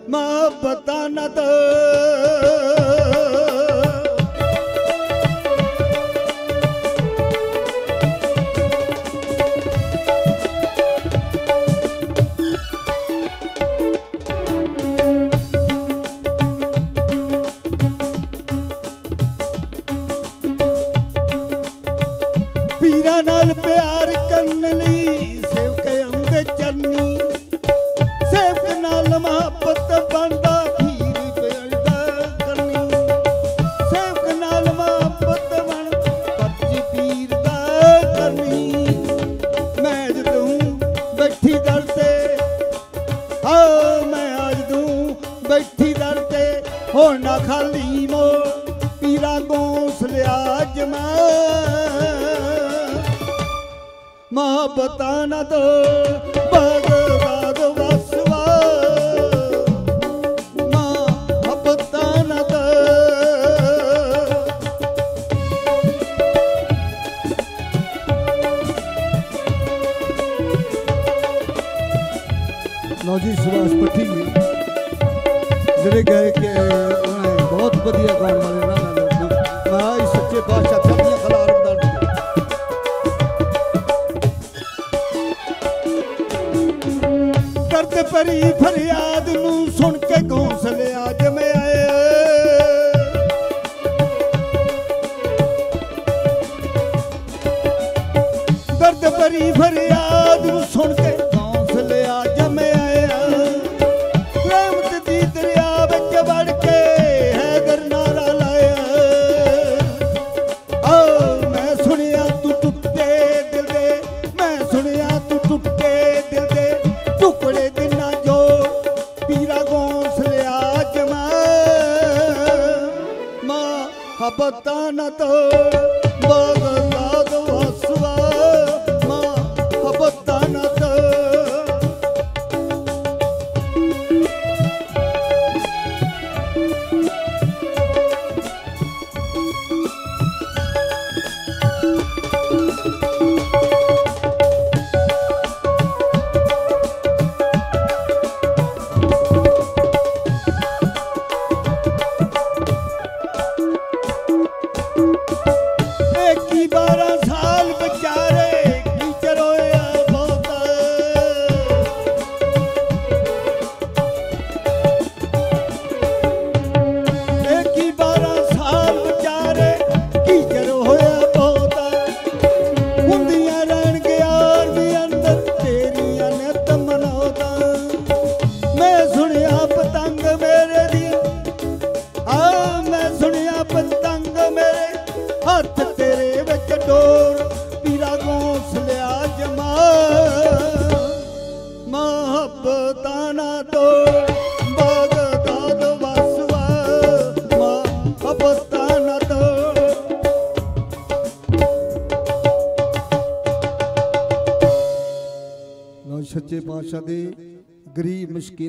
ਮੁਹੱਬਤਾਂ ਨਾ ਤੋੜ। ਲਈ ਸੇਵਕ ਆਉਂਦੇ ਚਰਨੀ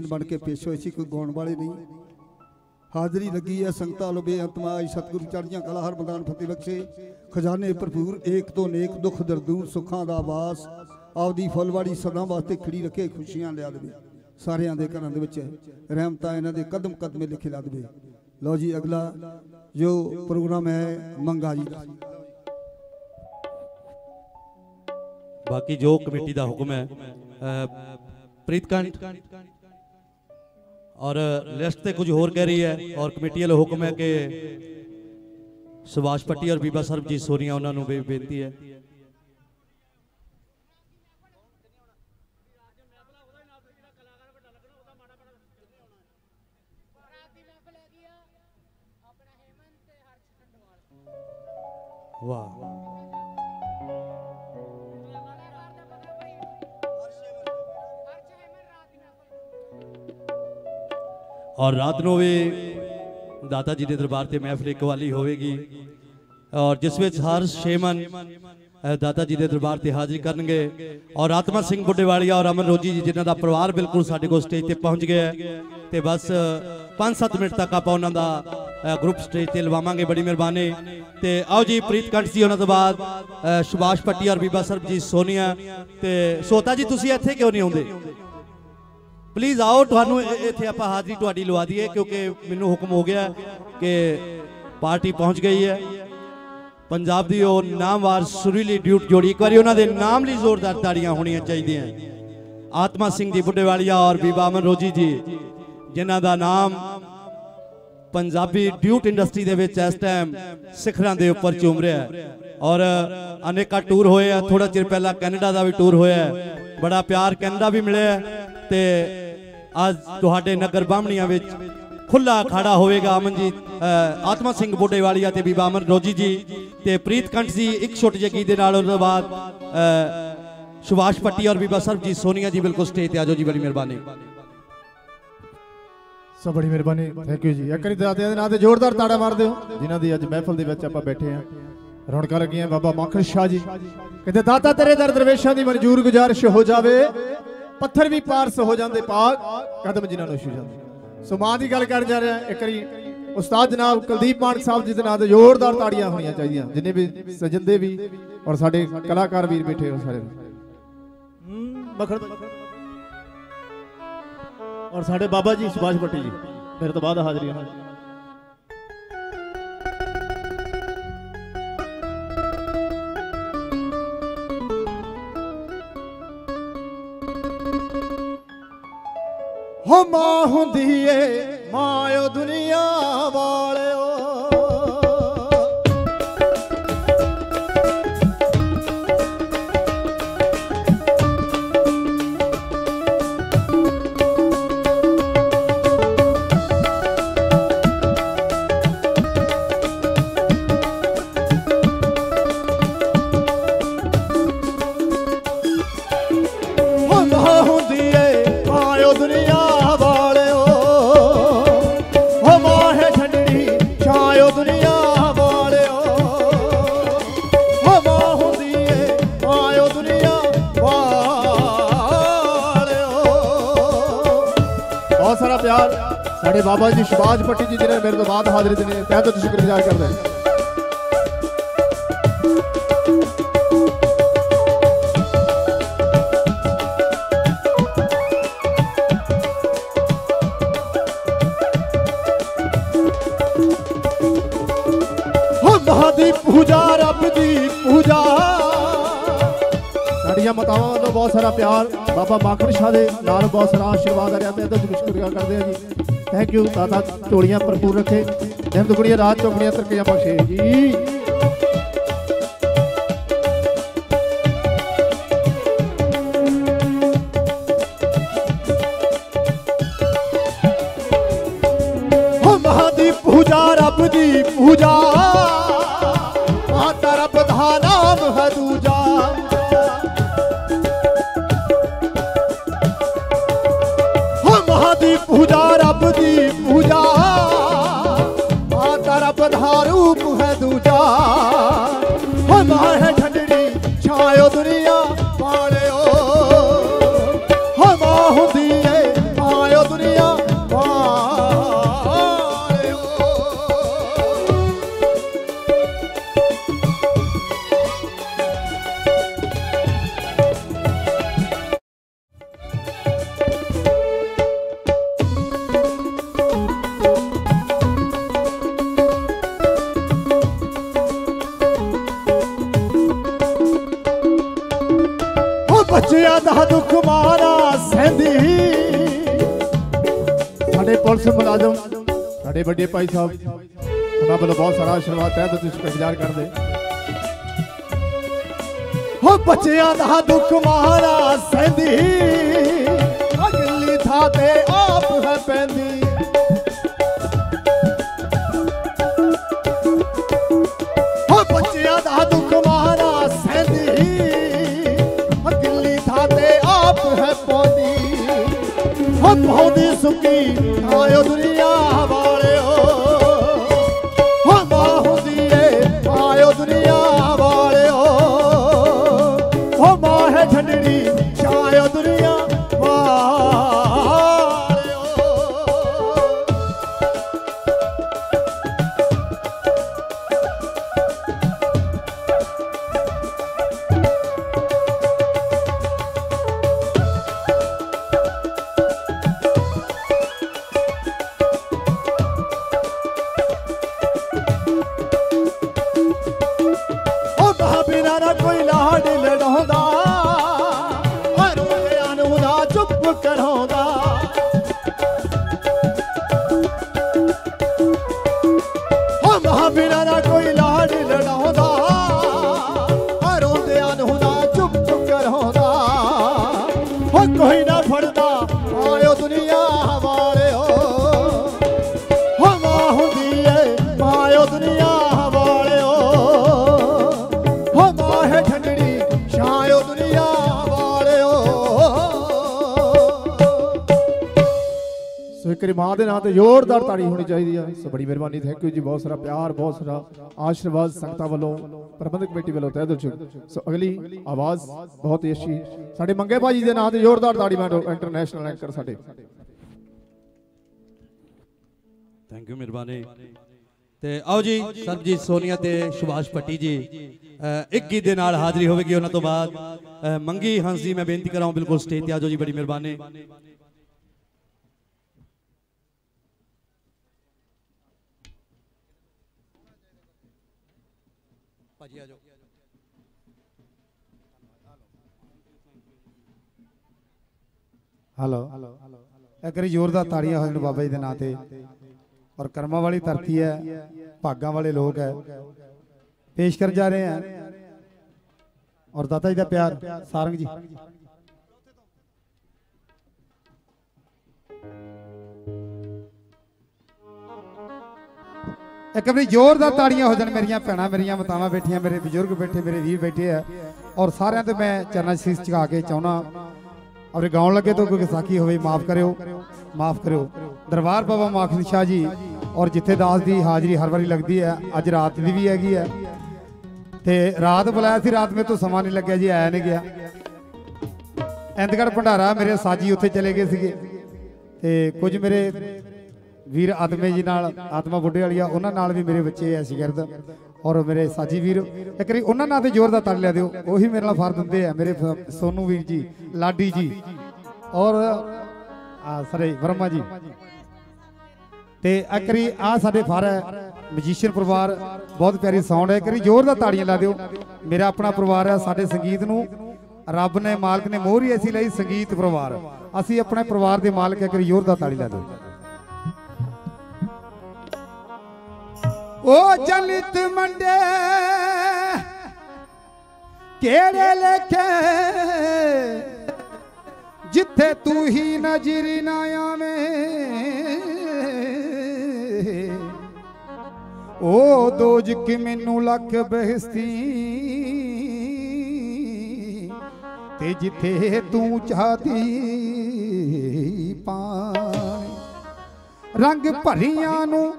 ਗਰੀਬ ਬਣ ਕੇ ਪੇਸ਼ ਹੋਏ ਸੀ, ਕੋਈ ਗਾਉਣ ਵਾਲੇ ਨਹੀਂ। ਹਾਜ਼ਰੀ ਲੱਗੀ ਹੈ ਸੰਗਤਾਂ ਲੋ ਬੇਅੰਤਮਾ ਆਈ, ਸਤਿਗੁਰੂ ਚੜ੍ਹਦੀਆਂ ਕਲਾ ਹਰ ਮੈਦਾਨ ਫਤਿਹ ਬਖਸ਼ੇ। ਖਜ਼ਾਨੇ ਭਰਪੂਰ, ਏਕ ਤੋਂ ਨੇਕ ਦੁੱਖ ਦਰਦੂਰ ਸੁੱਖਾਂ ਦਾ ਵਾਸ। ਆਪਦੀ ਫੁੱਲਵਾੜੀ ਸਦਾ ਵਾਸਤੇ ਖੜੀ ਰੱਖੇ, ਖੁਸ਼ੀਆਂ ਲਿਆ ਦੇਵੇ। ਸਾਰਿਆਂ ਦੇ ਘਰਾਂ ਦੇ ਵਿੱਚ ਰਹਿਮਤਾਂ ਇਹਨਾਂ ਦੇ ਕਦਮ ਕਦਮੇ ਲਿਖੇ ਲਾ ਦੇਵੇ। ਲਓ ਜੀ, ਅਗਲਾ ਜੋ ਪ੍ਰੋਗਰਾਮ ਹੈ, ਮੰਗਾ ਜੀ ਦਾ। ਬਾਕੀ ਜੋ ਕਮੇਟੀ ਦਾ ਹੁਕਮ ਹੈ ਪ੍ਰੀਤਕੰਠ ਔਰ ਲਿਸਟ ਤੇ ਕੁਝ ਹੋਰ ਕਹਿ ਰਹੀ ਹੈ ਔਰ ਕਮੇਟੀ ਵੱਲੋਂ ਹੁਕਮ ਹੈ ਕਿ ਸੁਭਾਸ਼ ਪੱਟੀ ਔਰ ਬੀਬਾ ਸਰਬਜੀਤ ਸੋਰੀਆਂ ਉਹਨਾਂ ਨੂੰ ਬੇ- ਬੇਨਤੀ ਹੈ। ਵਾਹ। ਔਰ ਰਾਤ ਨੂੰ ਵੀ ਦਾਤਾ ਜੀ ਦੇ ਦਰਬਾਰ ਤੇ ਮਹਿਫਿਲ ਇਕਵਾਲੀ ਹੋਵੇਗੀ। ਔਰ ਜਿਸ ਵਿੱਚ ਹਰ ਸ਼ੇਮਨ ਅ, ਦਾਤਾ ਜੀ ਦੇ ਦਰਬਾਰ ਤੇ ਹਾਜ਼ਰੀ ਕਰਨਗੇ। ਔਰ ਆਤਮਾ ਸਿੰਘ ਬੁੱਢੇਵਾਲੀਆ ਔਰ ਅਮਨ ਰੋਜੀ ਜੀ ਜਿਨ੍ਹਾਂ ਦਾ ਪਰਿਵਾਰ ਬਿਲਕੁਲ ਸਾਡੇ ਕੋਲ ਸਟੇਜ ਤੇ ਪਹੁੰਚ ਗਿਆ ਹੈ ਤੇ ਬਸ 5-7 ਮਿੰਟ ਤੱਕ ਆਪਾਂ ਉਹਨਾਂ ਦਾ ਗਰੁੱਪ ਸਟੇਜ ਤੇ ਲਵਾਵਾਂਗੇ ਬੜੀ ਮਿਹਰਬਾਨੀ। ਤੇ ਆਓ ਜੀ ਪ੍ਰੀਤ ਕੰਠ ਜੀ ਉਹਨਾਂ ਤੋਂ ਬਾਅਦ ਸੁਭਾਸ਼ ਪੱਟੀ ਔਰ ਬੀਬਾ ਸਰਬਜੀਤ ਸੋਨੀਆ। ਤੇ ਸੋਤਾ ਜੀ ਤੁਸੀਂ ਇੱਥੇ ਕਿਉਂ ਨਹੀਂ ਆਉਂਦੇ? ਪਲੀਜ਼ ਆਓ, ਤੁਹਾਨੂੰ ਇੱਥੇ ਆਪਾਂ ਹਾਜ਼ਰੀ ਤੁਹਾਡੀ ਲਵਾ ਦਈਏ, ਕਿਉਂਕਿ ਮੈਨੂੰ ਹੁਕਮ ਹੋ ਗਿਆ ਕਿ ਪਾਰਟੀ ਪਹੁੰਚ ਗਈ ਹੈ। ਪੰਜਾਬ ਦੀ ਉਹ ਨਾਮਵਾਰ ਸੁਰੀਲੀ ਡਿਊਟ ਜੋੜੀ, ਇੱਕ ਵਾਰੀ ਉਹਨਾਂ ਦੇ ਨਾਮ ਲਈ ਜ਼ੋਰਦਾਰ ਤਾੜੀਆਂ ਹੋਣੀਆਂ ਚਾਹੀਦੀਆਂ। ਆਤਮਾ ਸਿੰਘ ਜੀ ਬੁੱਢੇਵਾਲੀਆ ਔਰ ਬੀਬਾ ਅਮਨ ਰੋਜੀ ਜੀ, ਜਿਨ੍ਹਾਂ ਦਾ ਨਾਮ ਪੰਜਾਬੀ ਡਿਊਟ ਇੰਡਸਟਰੀ ਦੇ ਵਿੱਚ ਇਸ ਟਾਈਮ ਸਿਖਰਾਂ ਦੇ ਉੱਪਰ ਚੁੰਮ ਰਿਹਾ ਔਰ ਅਨੇਕਾਂ ਟੂਰ ਹੋਏ ਆ ਥੋੜਾ ਚਿਰ ਪਹਿਲਾਂ ਕੈਨੇਡਾ ਦਾ ਵੀ ਟੂਰ ਹੋਇਆ ਬੜਾ ਪਿਆਰ ਕੈਨੇਡਾ ਵੀ ਮਿਲਿਆ ਹੈ ਤੇ ਅੱਜ ਤੁਹਾਡੇ ਨਗਰ ਬਾਹਮਣੀਆਂ ਵਿੱਚ ਖੁੱਲਾ ਅਖਾੜਾ ਹੋਵੇਗਾ ਅਮਨਜੀਤ ਆਤਮਾ ਸਿੰਘ ਬੋਡੇਵਾਲੀਆ ਤੇ ਬੀਬਾ ਅਮਨ ਰੋਜੀ ਜੀ ਤੇ ਪ੍ਰੀਤ ਕੰਠ ਜੀ, ਇੱਕ ਛੋਟੇ ਜਿਹੇ ਗੀਤ ਦੇ ਨਾਲ ਉਹਨਾਂ ਬਾਅਦ ਸੁਭਾਸ਼ ਪੱਟੀ ਔਰ ਬੀਬਾ ਸਰਬਜੀਤ ਸੋਨੀਆ ਜੀ ਬਿਲਕੁਲ ਸਟੇਜ ਤੇ ਆਜੋ ਜੀ, ਬੜੀ ਮਿਹਰਬਾਨੀ। ਸਭ ਬੜੀ ਮਿਹਰਬਾਨੀ ਥੈਂਕ ਯੂ ਜੀ। ਇੱਕ ਵਾਰੀ ਦੇ ਨਾਂ ਤੇ ਜ਼ੋਰਦਾਰ ਤਾੜਾ ਮਾਰਦੇ ਹੋ ਜਿਨ੍ਹਾਂ ਦੀ ਅੱਜ ਮਹਿਫਲ ਦੇ ਵਿੱਚ ਆਪਾਂ ਬੈਠੇ ਆ ਰੌਣਕਾਂ ਲੱਗੀਆਂ, ਬਾਬਾ ਮੱਖਣ ਸ਼ਾਹ ਜੀ। ਕਹਿੰਦੇ, ਦਾਤਾ ਤੇਰੇ ਦਰ ਦਰਵੇਸ਼ਾਂ ਦੀ ਮਨਜ਼ੂਰ ਗੁਜ਼ਾਰਿਸ਼ ਹੋ ਜਾਵੇ। ਪੱਥਰ ਵੀ ਪਾਰਸ ਹੋ ਜਾਂਦੇ, ਪਾਕ ਕਦਮ ਜਿਨ੍ਹਾਂ ਨੂੰ ਛੂ ਜਾਂਦੇ। ਸੋ ਮਾਂ ਦੀ ਗੱਲ ਕਰਨ ਜਾ ਰਿਹਾ, ਇੱਕ ਵਾਰੀ ਉਸਤਾਦ ਜਨਾਬ ਕੁਲਦੀਪ ਮਾਨਕ ਸਾਹਿਬ ਜੀ ਦੇ ਨਾਂ ਤੇ ਜ਼ੋਰਦਾਰ ਤਾੜੀਆਂ ਹੋਣੀਆਂ ਚਾਹੀਦੀਆਂ, ਜਿੰਨੇ ਵੀ ਸਜੰਦੇ ਵੀ ਔਰ ਸਾਡੇ ਕਲਾਕਾਰ ਵੀਰ ਬੈਠੇ ਹੋ ਸਾਰੇ। ਮੱਖਣ। ਔਰ ਸਾਡੇ ਬਾਬਾ ਜੀ ਸੁਭਾਸ਼ ਭੱਟੀ ਜੀ, ਮੇਰੇ ਤੋਂ ਬਾਅਦ ਹਾਜ਼ਰੀ ਉਹਨਾਂ ਹੋ ਮਾਂ ਹੁੰਦੀ ਏ ਮਾਂ ਓ ਦੁਨੀਆ ਵਾਲਿਓ ਸਾਡੇ ਬਾਬਾ ਜੀ ਸ਼ਿਵਾਜ ਪੱਟੀ ਜੀ ਜਿਹੜੇ ਮੇਰੇ ਤੋਂ ਬਾਅਦ ਹਾਜ਼ਰੀ ਦੇ ਨੇ ਤਹਿ ਤੋਂ ਸ਼ੁਕਰਗੁਜ਼ਾਰ ਕਰਦੇ ਹੋ। ਦੀ ਪੂਜਾ, ਰੱਬ ਦੀ ਪੂਜਾ। ਸਾਡੀਆਂ ਮਾਤਾਵਾਂ ਵੱਲੋਂ ਬਹੁਤ ਸਾਰਾ ਪਿਆਰ, ਬਾਬਾ ਮਾਖਣ ਸ਼ਾਹ ਦੇ ਨਾਲ ਬਹੁਤ ਸਾਰਾ ਆਸ਼ੀਰਵਾਦ ਆ ਰਿਹਾ ਤੇ ਇਹਦਾ ਸ਼ੁਕਰੀਆ ਕਰਦੇ ਆ ਜੀ। ਥੈਂਕ ਯੂ ਦਾਦਾ ਚੋੜੀਆਂ ਭਰਪੂਰ ਰੱਖੇ। ਦਿਨ ਦੁਗਣੀਆਂ ਰਾਤ ਚੌਗਣੀਆਂ ਤਰਕੀਆਂ ਬਖਸ਼ੇ। ਜੀ। ਹੋ ਬੱਚਿਆਂ ਸੋ ਮਾਂ ਦੇ ਨਾਂ ਤੇ ਜ਼ੋਰਦਾਰ ਤਾੜੀ ਹੋਣੀ ਚਾਹੀਦੀ ਆ। ਸੋ ਬੜੀ ਮਿਹਰਬਾਨੀ ਥੈਂਕ ਯੂ ਜੀ ਬਹੁਤ ਸਾਰਾ ਪਿਆਰ ਬਹੁਤ ਸਾਰਾ ਆਸ਼ੀਰਵਾਦ ਸੰਗਤਾਂ ਵੱਲੋਂ ਪ੍ਰਬੰਧਕ ਕਮੇਟੀ ਵੱਲੋਂ ਤਹਿ ਦਿਲ ਸੋ ਅਗਲੀ ਆਵਾਜ਼ ਬਹੁਤ ਹੀ ਅੱਛੀ। ਸਾਡੇ ਮੰਗੇ ਭਾਜੀ ਦੇ ਨਾਂ ਤੇ ਜ਼ੋਰਦਾਰ ਤਾੜੀ ਮਾਰੋ ਇੰਟਰਨੈਸ਼ਨਲ ਐਂਕਰ ਸਾਡੇ। ਥੈਂਕ ਯੂ ਮਿਹਰਬਾਨੀ। ਤੇ ਆਓ ਜੀ ਸਰਬਜੀਤ ਸੋਨੀਆ ਤੇ ਸੁਭਾਸ਼ ਪੱਟੀ ਜੀ ਅ, ਇੱਕ ਗੀਤ ਦੇ ਨਾਲ ਹਾਜ਼ਰੀ ਹੋਵੇਗੀ ਉਹਨਾਂ ਤੋਂ ਬਾਅਦ। ਮੰਗੀ ਹੰਸ ਜੀ ਮੈਂ ਬੇਨਤੀ ਕਰਾਂ ਬਿਲਕੁਲ ਸਟੇਜ ਤੇ ਆ ਜਾਓ ਜੀ ਬੜੀ ਮਿਹਰਬਾਨੀ। ਹਲੋ ਇੱਕ ਵਾਰੀ ਜ਼ੋਰਦਾਰ ਤਾੜੀਆਂ ਹੋ ਜਾਣ ਬਾਬਾ ਜੀ ਦੇ ਨਾਂ ਤੇ। ਔਰ ਕਰਮਾਂ ਵਾਲੀ ਧਰਤੀ ਹੈ, ਭਾਗਾਂ ਵਾਲੇ ਲੋਕ ਹੈ। ਪੇਸ਼ ਕਰ ਜਾ ਰਹੇ ਹੈ। ਔਰ ਦਾਤਾ ਜੀ ਦਾ ਪਿਆਰ, ਸਾਰੰਗ ਜੀ। ਇੱਕ ਵਾਰੀ ਜ਼ੋਰਦਾਰ ਤਾੜੀਆਂ ਹੋ ਜਾਣ ਮੇਰੀਆਂ ਭੈਣਾਂ, ਮੇਰੀਆਂ ਮਾਤਾਵਾਂ ਬੈਠੀਆਂ, ਮੇਰੇ ਬਜ਼ੁਰਗ ਬੈਠੇ, ਮੇਰੇ ਵੀਰ ਬੈਠੇ ਆ। ਔਰ ਸਾਰਿਆਂ ਤੇ ਮੈਂ ਚਰਨਾਂ 'ਚ ਸੀਸ ਝੁਕਾ ਕੇ ਚਾਹੁੰਦਾ ਔਰ ਗਾਉਣ ਲੱਗੇ ਤੋਂ ਕੋਈ ਵਿਸਾਖੀ ਹੋਵੇ, ਮਾਫ ਕਰਿਓ ਮਾਫ ਕਰਿਓ। ਦਰਬਾਰ ਬਾਬਾ ਮਾਖਨ ਸ਼ਾਹ ਜੀ ਔਰ ਜਿੱਥੇ ਦਾਸ ਦੀ ਹਾਜ਼ਰੀ ਹਰ ਵਾਰੀ ਲੱਗਦੀ ਹੈ, ਅੱਜ ਰਾਤ ਦੀ ਵੀ ਹੈਗੀ ਹੈ। ਤੇ ਰਾਤ ਬੁਲਾਇਆ ਸੀ, ਰਾਤ ਮੇਰੇ ਤੋਂ ਸਮਾਂ ਨਹੀਂ ਲੱਗਿਆ ਜੀ, ਆਇਆ ਨਹੀਂ ਗਿਆ। ਇੰਦਗੜ ਭੰਡਾਰਾ ਮੇਰੇ ਸਾਜੀ ਉੱਥੇ ਚਲੇ ਗਏ ਸੀਗੇ। ਤੇ ਕੁਝ ਮੇਰੇ ਵੀਰ ਆਤਮੇ ਜੀ ਨਾਲ, ਆਤਮਾ ਬੁੱਢੇ ਵਾਲੀਆ, ਉਹਨਾਂ ਨਾਲ ਵੀ ਮੇਰੇ ਬੱਚੇ ਐ ਸ਼ਗਿਰਦ ਔਰ ਮੇਰੇ ਸਾਜੀ ਵੀਰ, ਇੱਕ ਵਾਰੀ ਉਹਨਾਂ ਨਾਲ ਤੇ ਜ਼ੋਰ ਦਾ ਤੜ ਲਿਆ ਦਿਓ, ਉਹੀ ਮੇਰੇ ਨਾਲ ਫਰ ਦਿੰਦੇ ਆ, ਮੇਰੇ ਫ- ਸੋਨੂ ਵੀਰ ਜੀ, ਲਾਡੀ ਜੀ, ਔਰ, ਆ ਸਰੇ ਵਰਮਾ ਜੀ। ਤੇ ਇੱਕ ਵਾਰੀ ਆ ਸਾਡੇ ਫਰ ਹੈ, ਮਜੀਸ਼ੀਅਨ ਪਰਿਵਾਰ, ਬਹੁਤ ਪਿਆਰੀ ਸਾਊਂਡ ਹੈ, ਇੱਕ ਜ਼ੋਰ ਦਾ ਤਾੜੀਆਂ ਲਾ ਦਿਓ। ਮੇਰਾ ਆਪਣਾ ਪਰਿਵਾਰ ਹੈ, ਸਾਡੇ ਸੰਗੀਤ ਨੂੰ ਰੱਬ ਨੇ, ਮਾਲਕ ਨੇ ਮੋਹਰੀ ਹੀ ਅਸੀਂ ਲਈ ਸੰਗੀਤ ਪਰਿਵਾਰ। ਅਸੀਂ ਆਪਣੇ ਪਰਿਵਾਰ ਦੇ ਮਾਲਕ ਹੈ ਇੱਕ ਜ਼ੋਰ ਦਾ ਤਾੜੀ ਲਾ ਦਿਓ। ਉਹ ਜਲਿਤ ਮੰਡੇ, ਕਿਹੜੇ ਲੇਖੇ? ਜਿੱਥੇ ਤੂੰ ਹੀ ਨਜ਼ਰ ਨਾ ਆਵੇਂ। ਉਹ ਦੋਜ ਕਿ ਮੈਨੂੰ ਲੱਖ ਬਹਿਸਤੀ, ਤੇ ਜਿੱਥੇ ਤੂੰ ਚਾਹਦੀ ਪਾਣੀ ਰੰਗ ਭਰੀਆਂ ਨੂੰ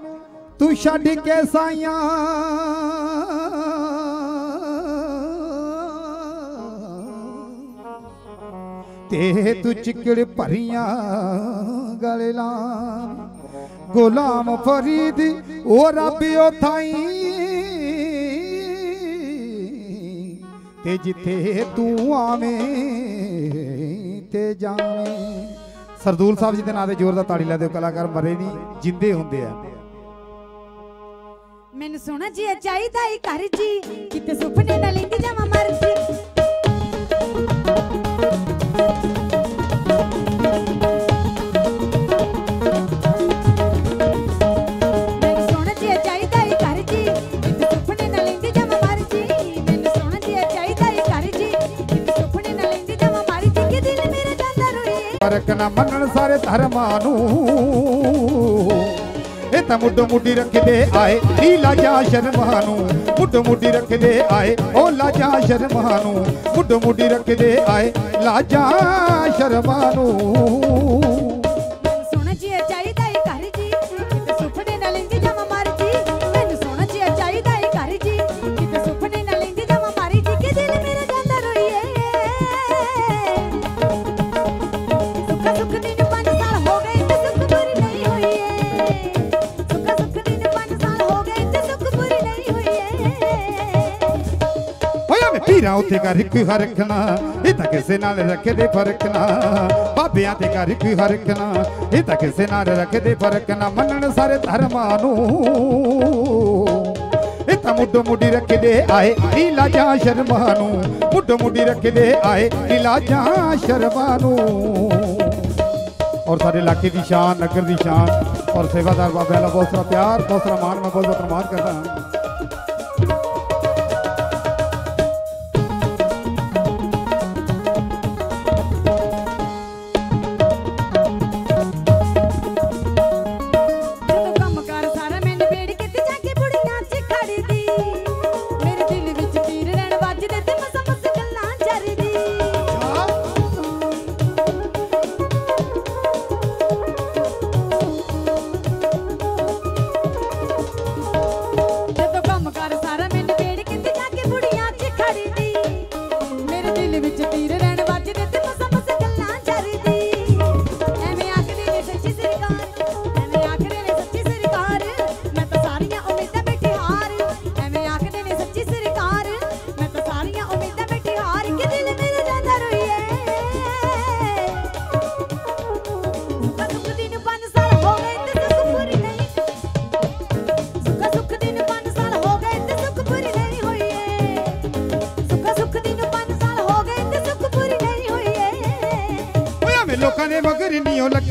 ਤੂੰ ਛੱਡ ਕੇ ਸਾਈਆਂ। ਤੇ ਤੂੰ ਚਿੱਕੜ ਭਰੀਆਂ ਗਲੇ ਲਾ ਗੁਲਾਮ ਫਰੀਦ ਉਹ ਰੱਬ ਉਹ ਥਾਈ। ਤੇ ਜਿੱਥੇ ਤੂੰ ਆਵੇਂ, ਤੇ ਜਾਵੇਂ। ਸਰਦੂਲ ਸਾਹਿਬ ਜੀ ਦੇ ਨਾਂ ਤੇ ਜ਼ੋਰ ਦਾ ਤਾੜੀ ਲਾ ਦਿਓ, ਕਲਾਕਾਰ ਮਰੇ ਨਹੀਂ, ਜਿੰਦੇ ਹੁੰਦੇ ਆ। ਮੈਨੂੰ ਸੋਹਣਾ ਜੀ। ਚਾਹੀਦਾ ਈ ਘਰ ਜੀ। ਕਿਤੇ ਸੁਪਨੇ ਨਾ ਲੈਂਦੀ ਜਾਵਾਂ ਮਰਜ਼ੀ ਫ਼ਰਕ ਨਾ ਮੰਨਣ ਸਾਰੇ ਧਰਮਾਂ ਨੂੰ। ਤਾਂ ਮੁੱਢ ਮੁੱਢੀ ਰੱਖਦੇ ਆਏ। ਨੀ ਲਾਜਾ ਸ਼ਰਮਾਂ ਨੂੰ ਮੁੱਢ ਮੁੱਢੀ ਰੱਖਦੇ ਆਏ। ਉਹ ਲਾਜਾ ਸ਼ਰਮਾਂ ਨੂੰ ਮੁੱਢ ਮੁੱਢੀ ਰੱਖਦੇ ਆਏ। ਲਾਜਾ ਸ਼ਰਮਾਂ ਨੂੰ ਪੀਰਾਂ ਉੱਤੇ ਕਰ ਕੋਈ ਹਰਖਣਾ, ਇਹ ਤਾਂ ਕਿਸੇ ਨਾਲ ਰੱਖਦੇ ਫ਼ਰਕ ਨਾ। ਬਾਬਿਆਂ ਤੇ ਕਰ ਕੋਈ ਹਰਖਣਾ, ਇਹ ਤਾਂ ਕਿਸੇ ਨਾਲ ਰੱਖਦੇ ਫ਼ਰਕ ਨਾ। ਮੰਨਣ ਸਾਰੇ ਧਰਮਾਂ ਨੂੰ, ਇਹ ਤਾਂ ਮੁੱਢ ਮੁੱਢੀ ਰੱਖਦੇ ਆਏ ਨੀਲਾ ਜਾਂ ਸ਼ਰਮਾ ਨੂੰ। ਮੁੱਢ ਮੁੱਢੀ ਰੱਖਦੇ ਆਏ ਨੀਲਾ ਜਾਂ ਸ਼ਰਮਾ ਨੂੰ। ਔਰ ਸਾਡੇ ਇਲਾਕੇ ਦੀ ਸ਼ਾਨ, ਨਗਰ ਦੀ ਸ਼ਾਨ, ਔਰ ਸੇਵਾਦਾਰ ਬਾਬਿਆਂ ਦਾ ਬਹੁਤ ਸਾਰਾ ਪਿਆਰ, ਬਹੁਤ ਸਾਰਾ ਮਾਣ, ਮੈਂ ਬਹੁਤ ਬਹੁਤ ਧੰਨਵਾਦ ਕਰਦਾ ਹਾਂ।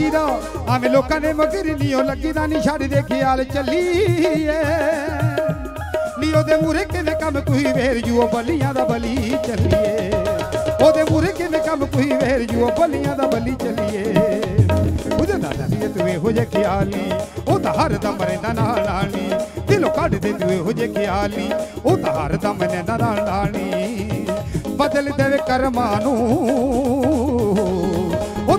ਲੱਗੀ ਦਾ ਆਵੇਂ ਲੋਕਾਂ ਨੇ ਮਗਰ ਨਹੀਂ ਉਹ ਲੱਗੀ ਦਾ ਨਹੀਂ ਛੱਡ ਦੇ ਖਿਆਲ ਚੱਲੀਏ ਨੀ ਉਹਦੇ ਮੂਰੇ ਕਿਵੇਂ ਕੰਮ ਕੋਈ ਵੇਰ ਜੂ ਬਲੀਆਂ ਦਾ ਬਲੀ ਚੱਲੀਏ। ਉਹਦੇ ਮੂਰੇ ਕਿਵੇਂ ਕੰਮ ਕੋਈ ਵੇਰ ਜੂ ਬਲੀਆਂ ਦਾ ਬਲੀ ਚੱਲੀਏ। ਉਹਦੇ ਨਾਲ ਨਹੀਂ ਤੂੰ ਇਹੋ ਜਿਹੇ ਖਿਆਲ ਉਹ ਤਾਂ ਹਰ ਦਮ ਰਹਿੰਦਾ ਨਾਲ ਨਾਲ ਨਹੀਂ ਦਿਲੋਂ ਕੱਢ ਦੇ ਤੂੰ ਇਹੋ ਜਿਹੇ ਖਿਆਲ ਉਹ ਤਾਂ ਹਰ ਦਮ ਰਹਿੰਦਾ ਨਾਲ ਨਾਲ ਬਦਲ ਦੇਵੇ ਕਰਮਾਂ ਨੂੰ।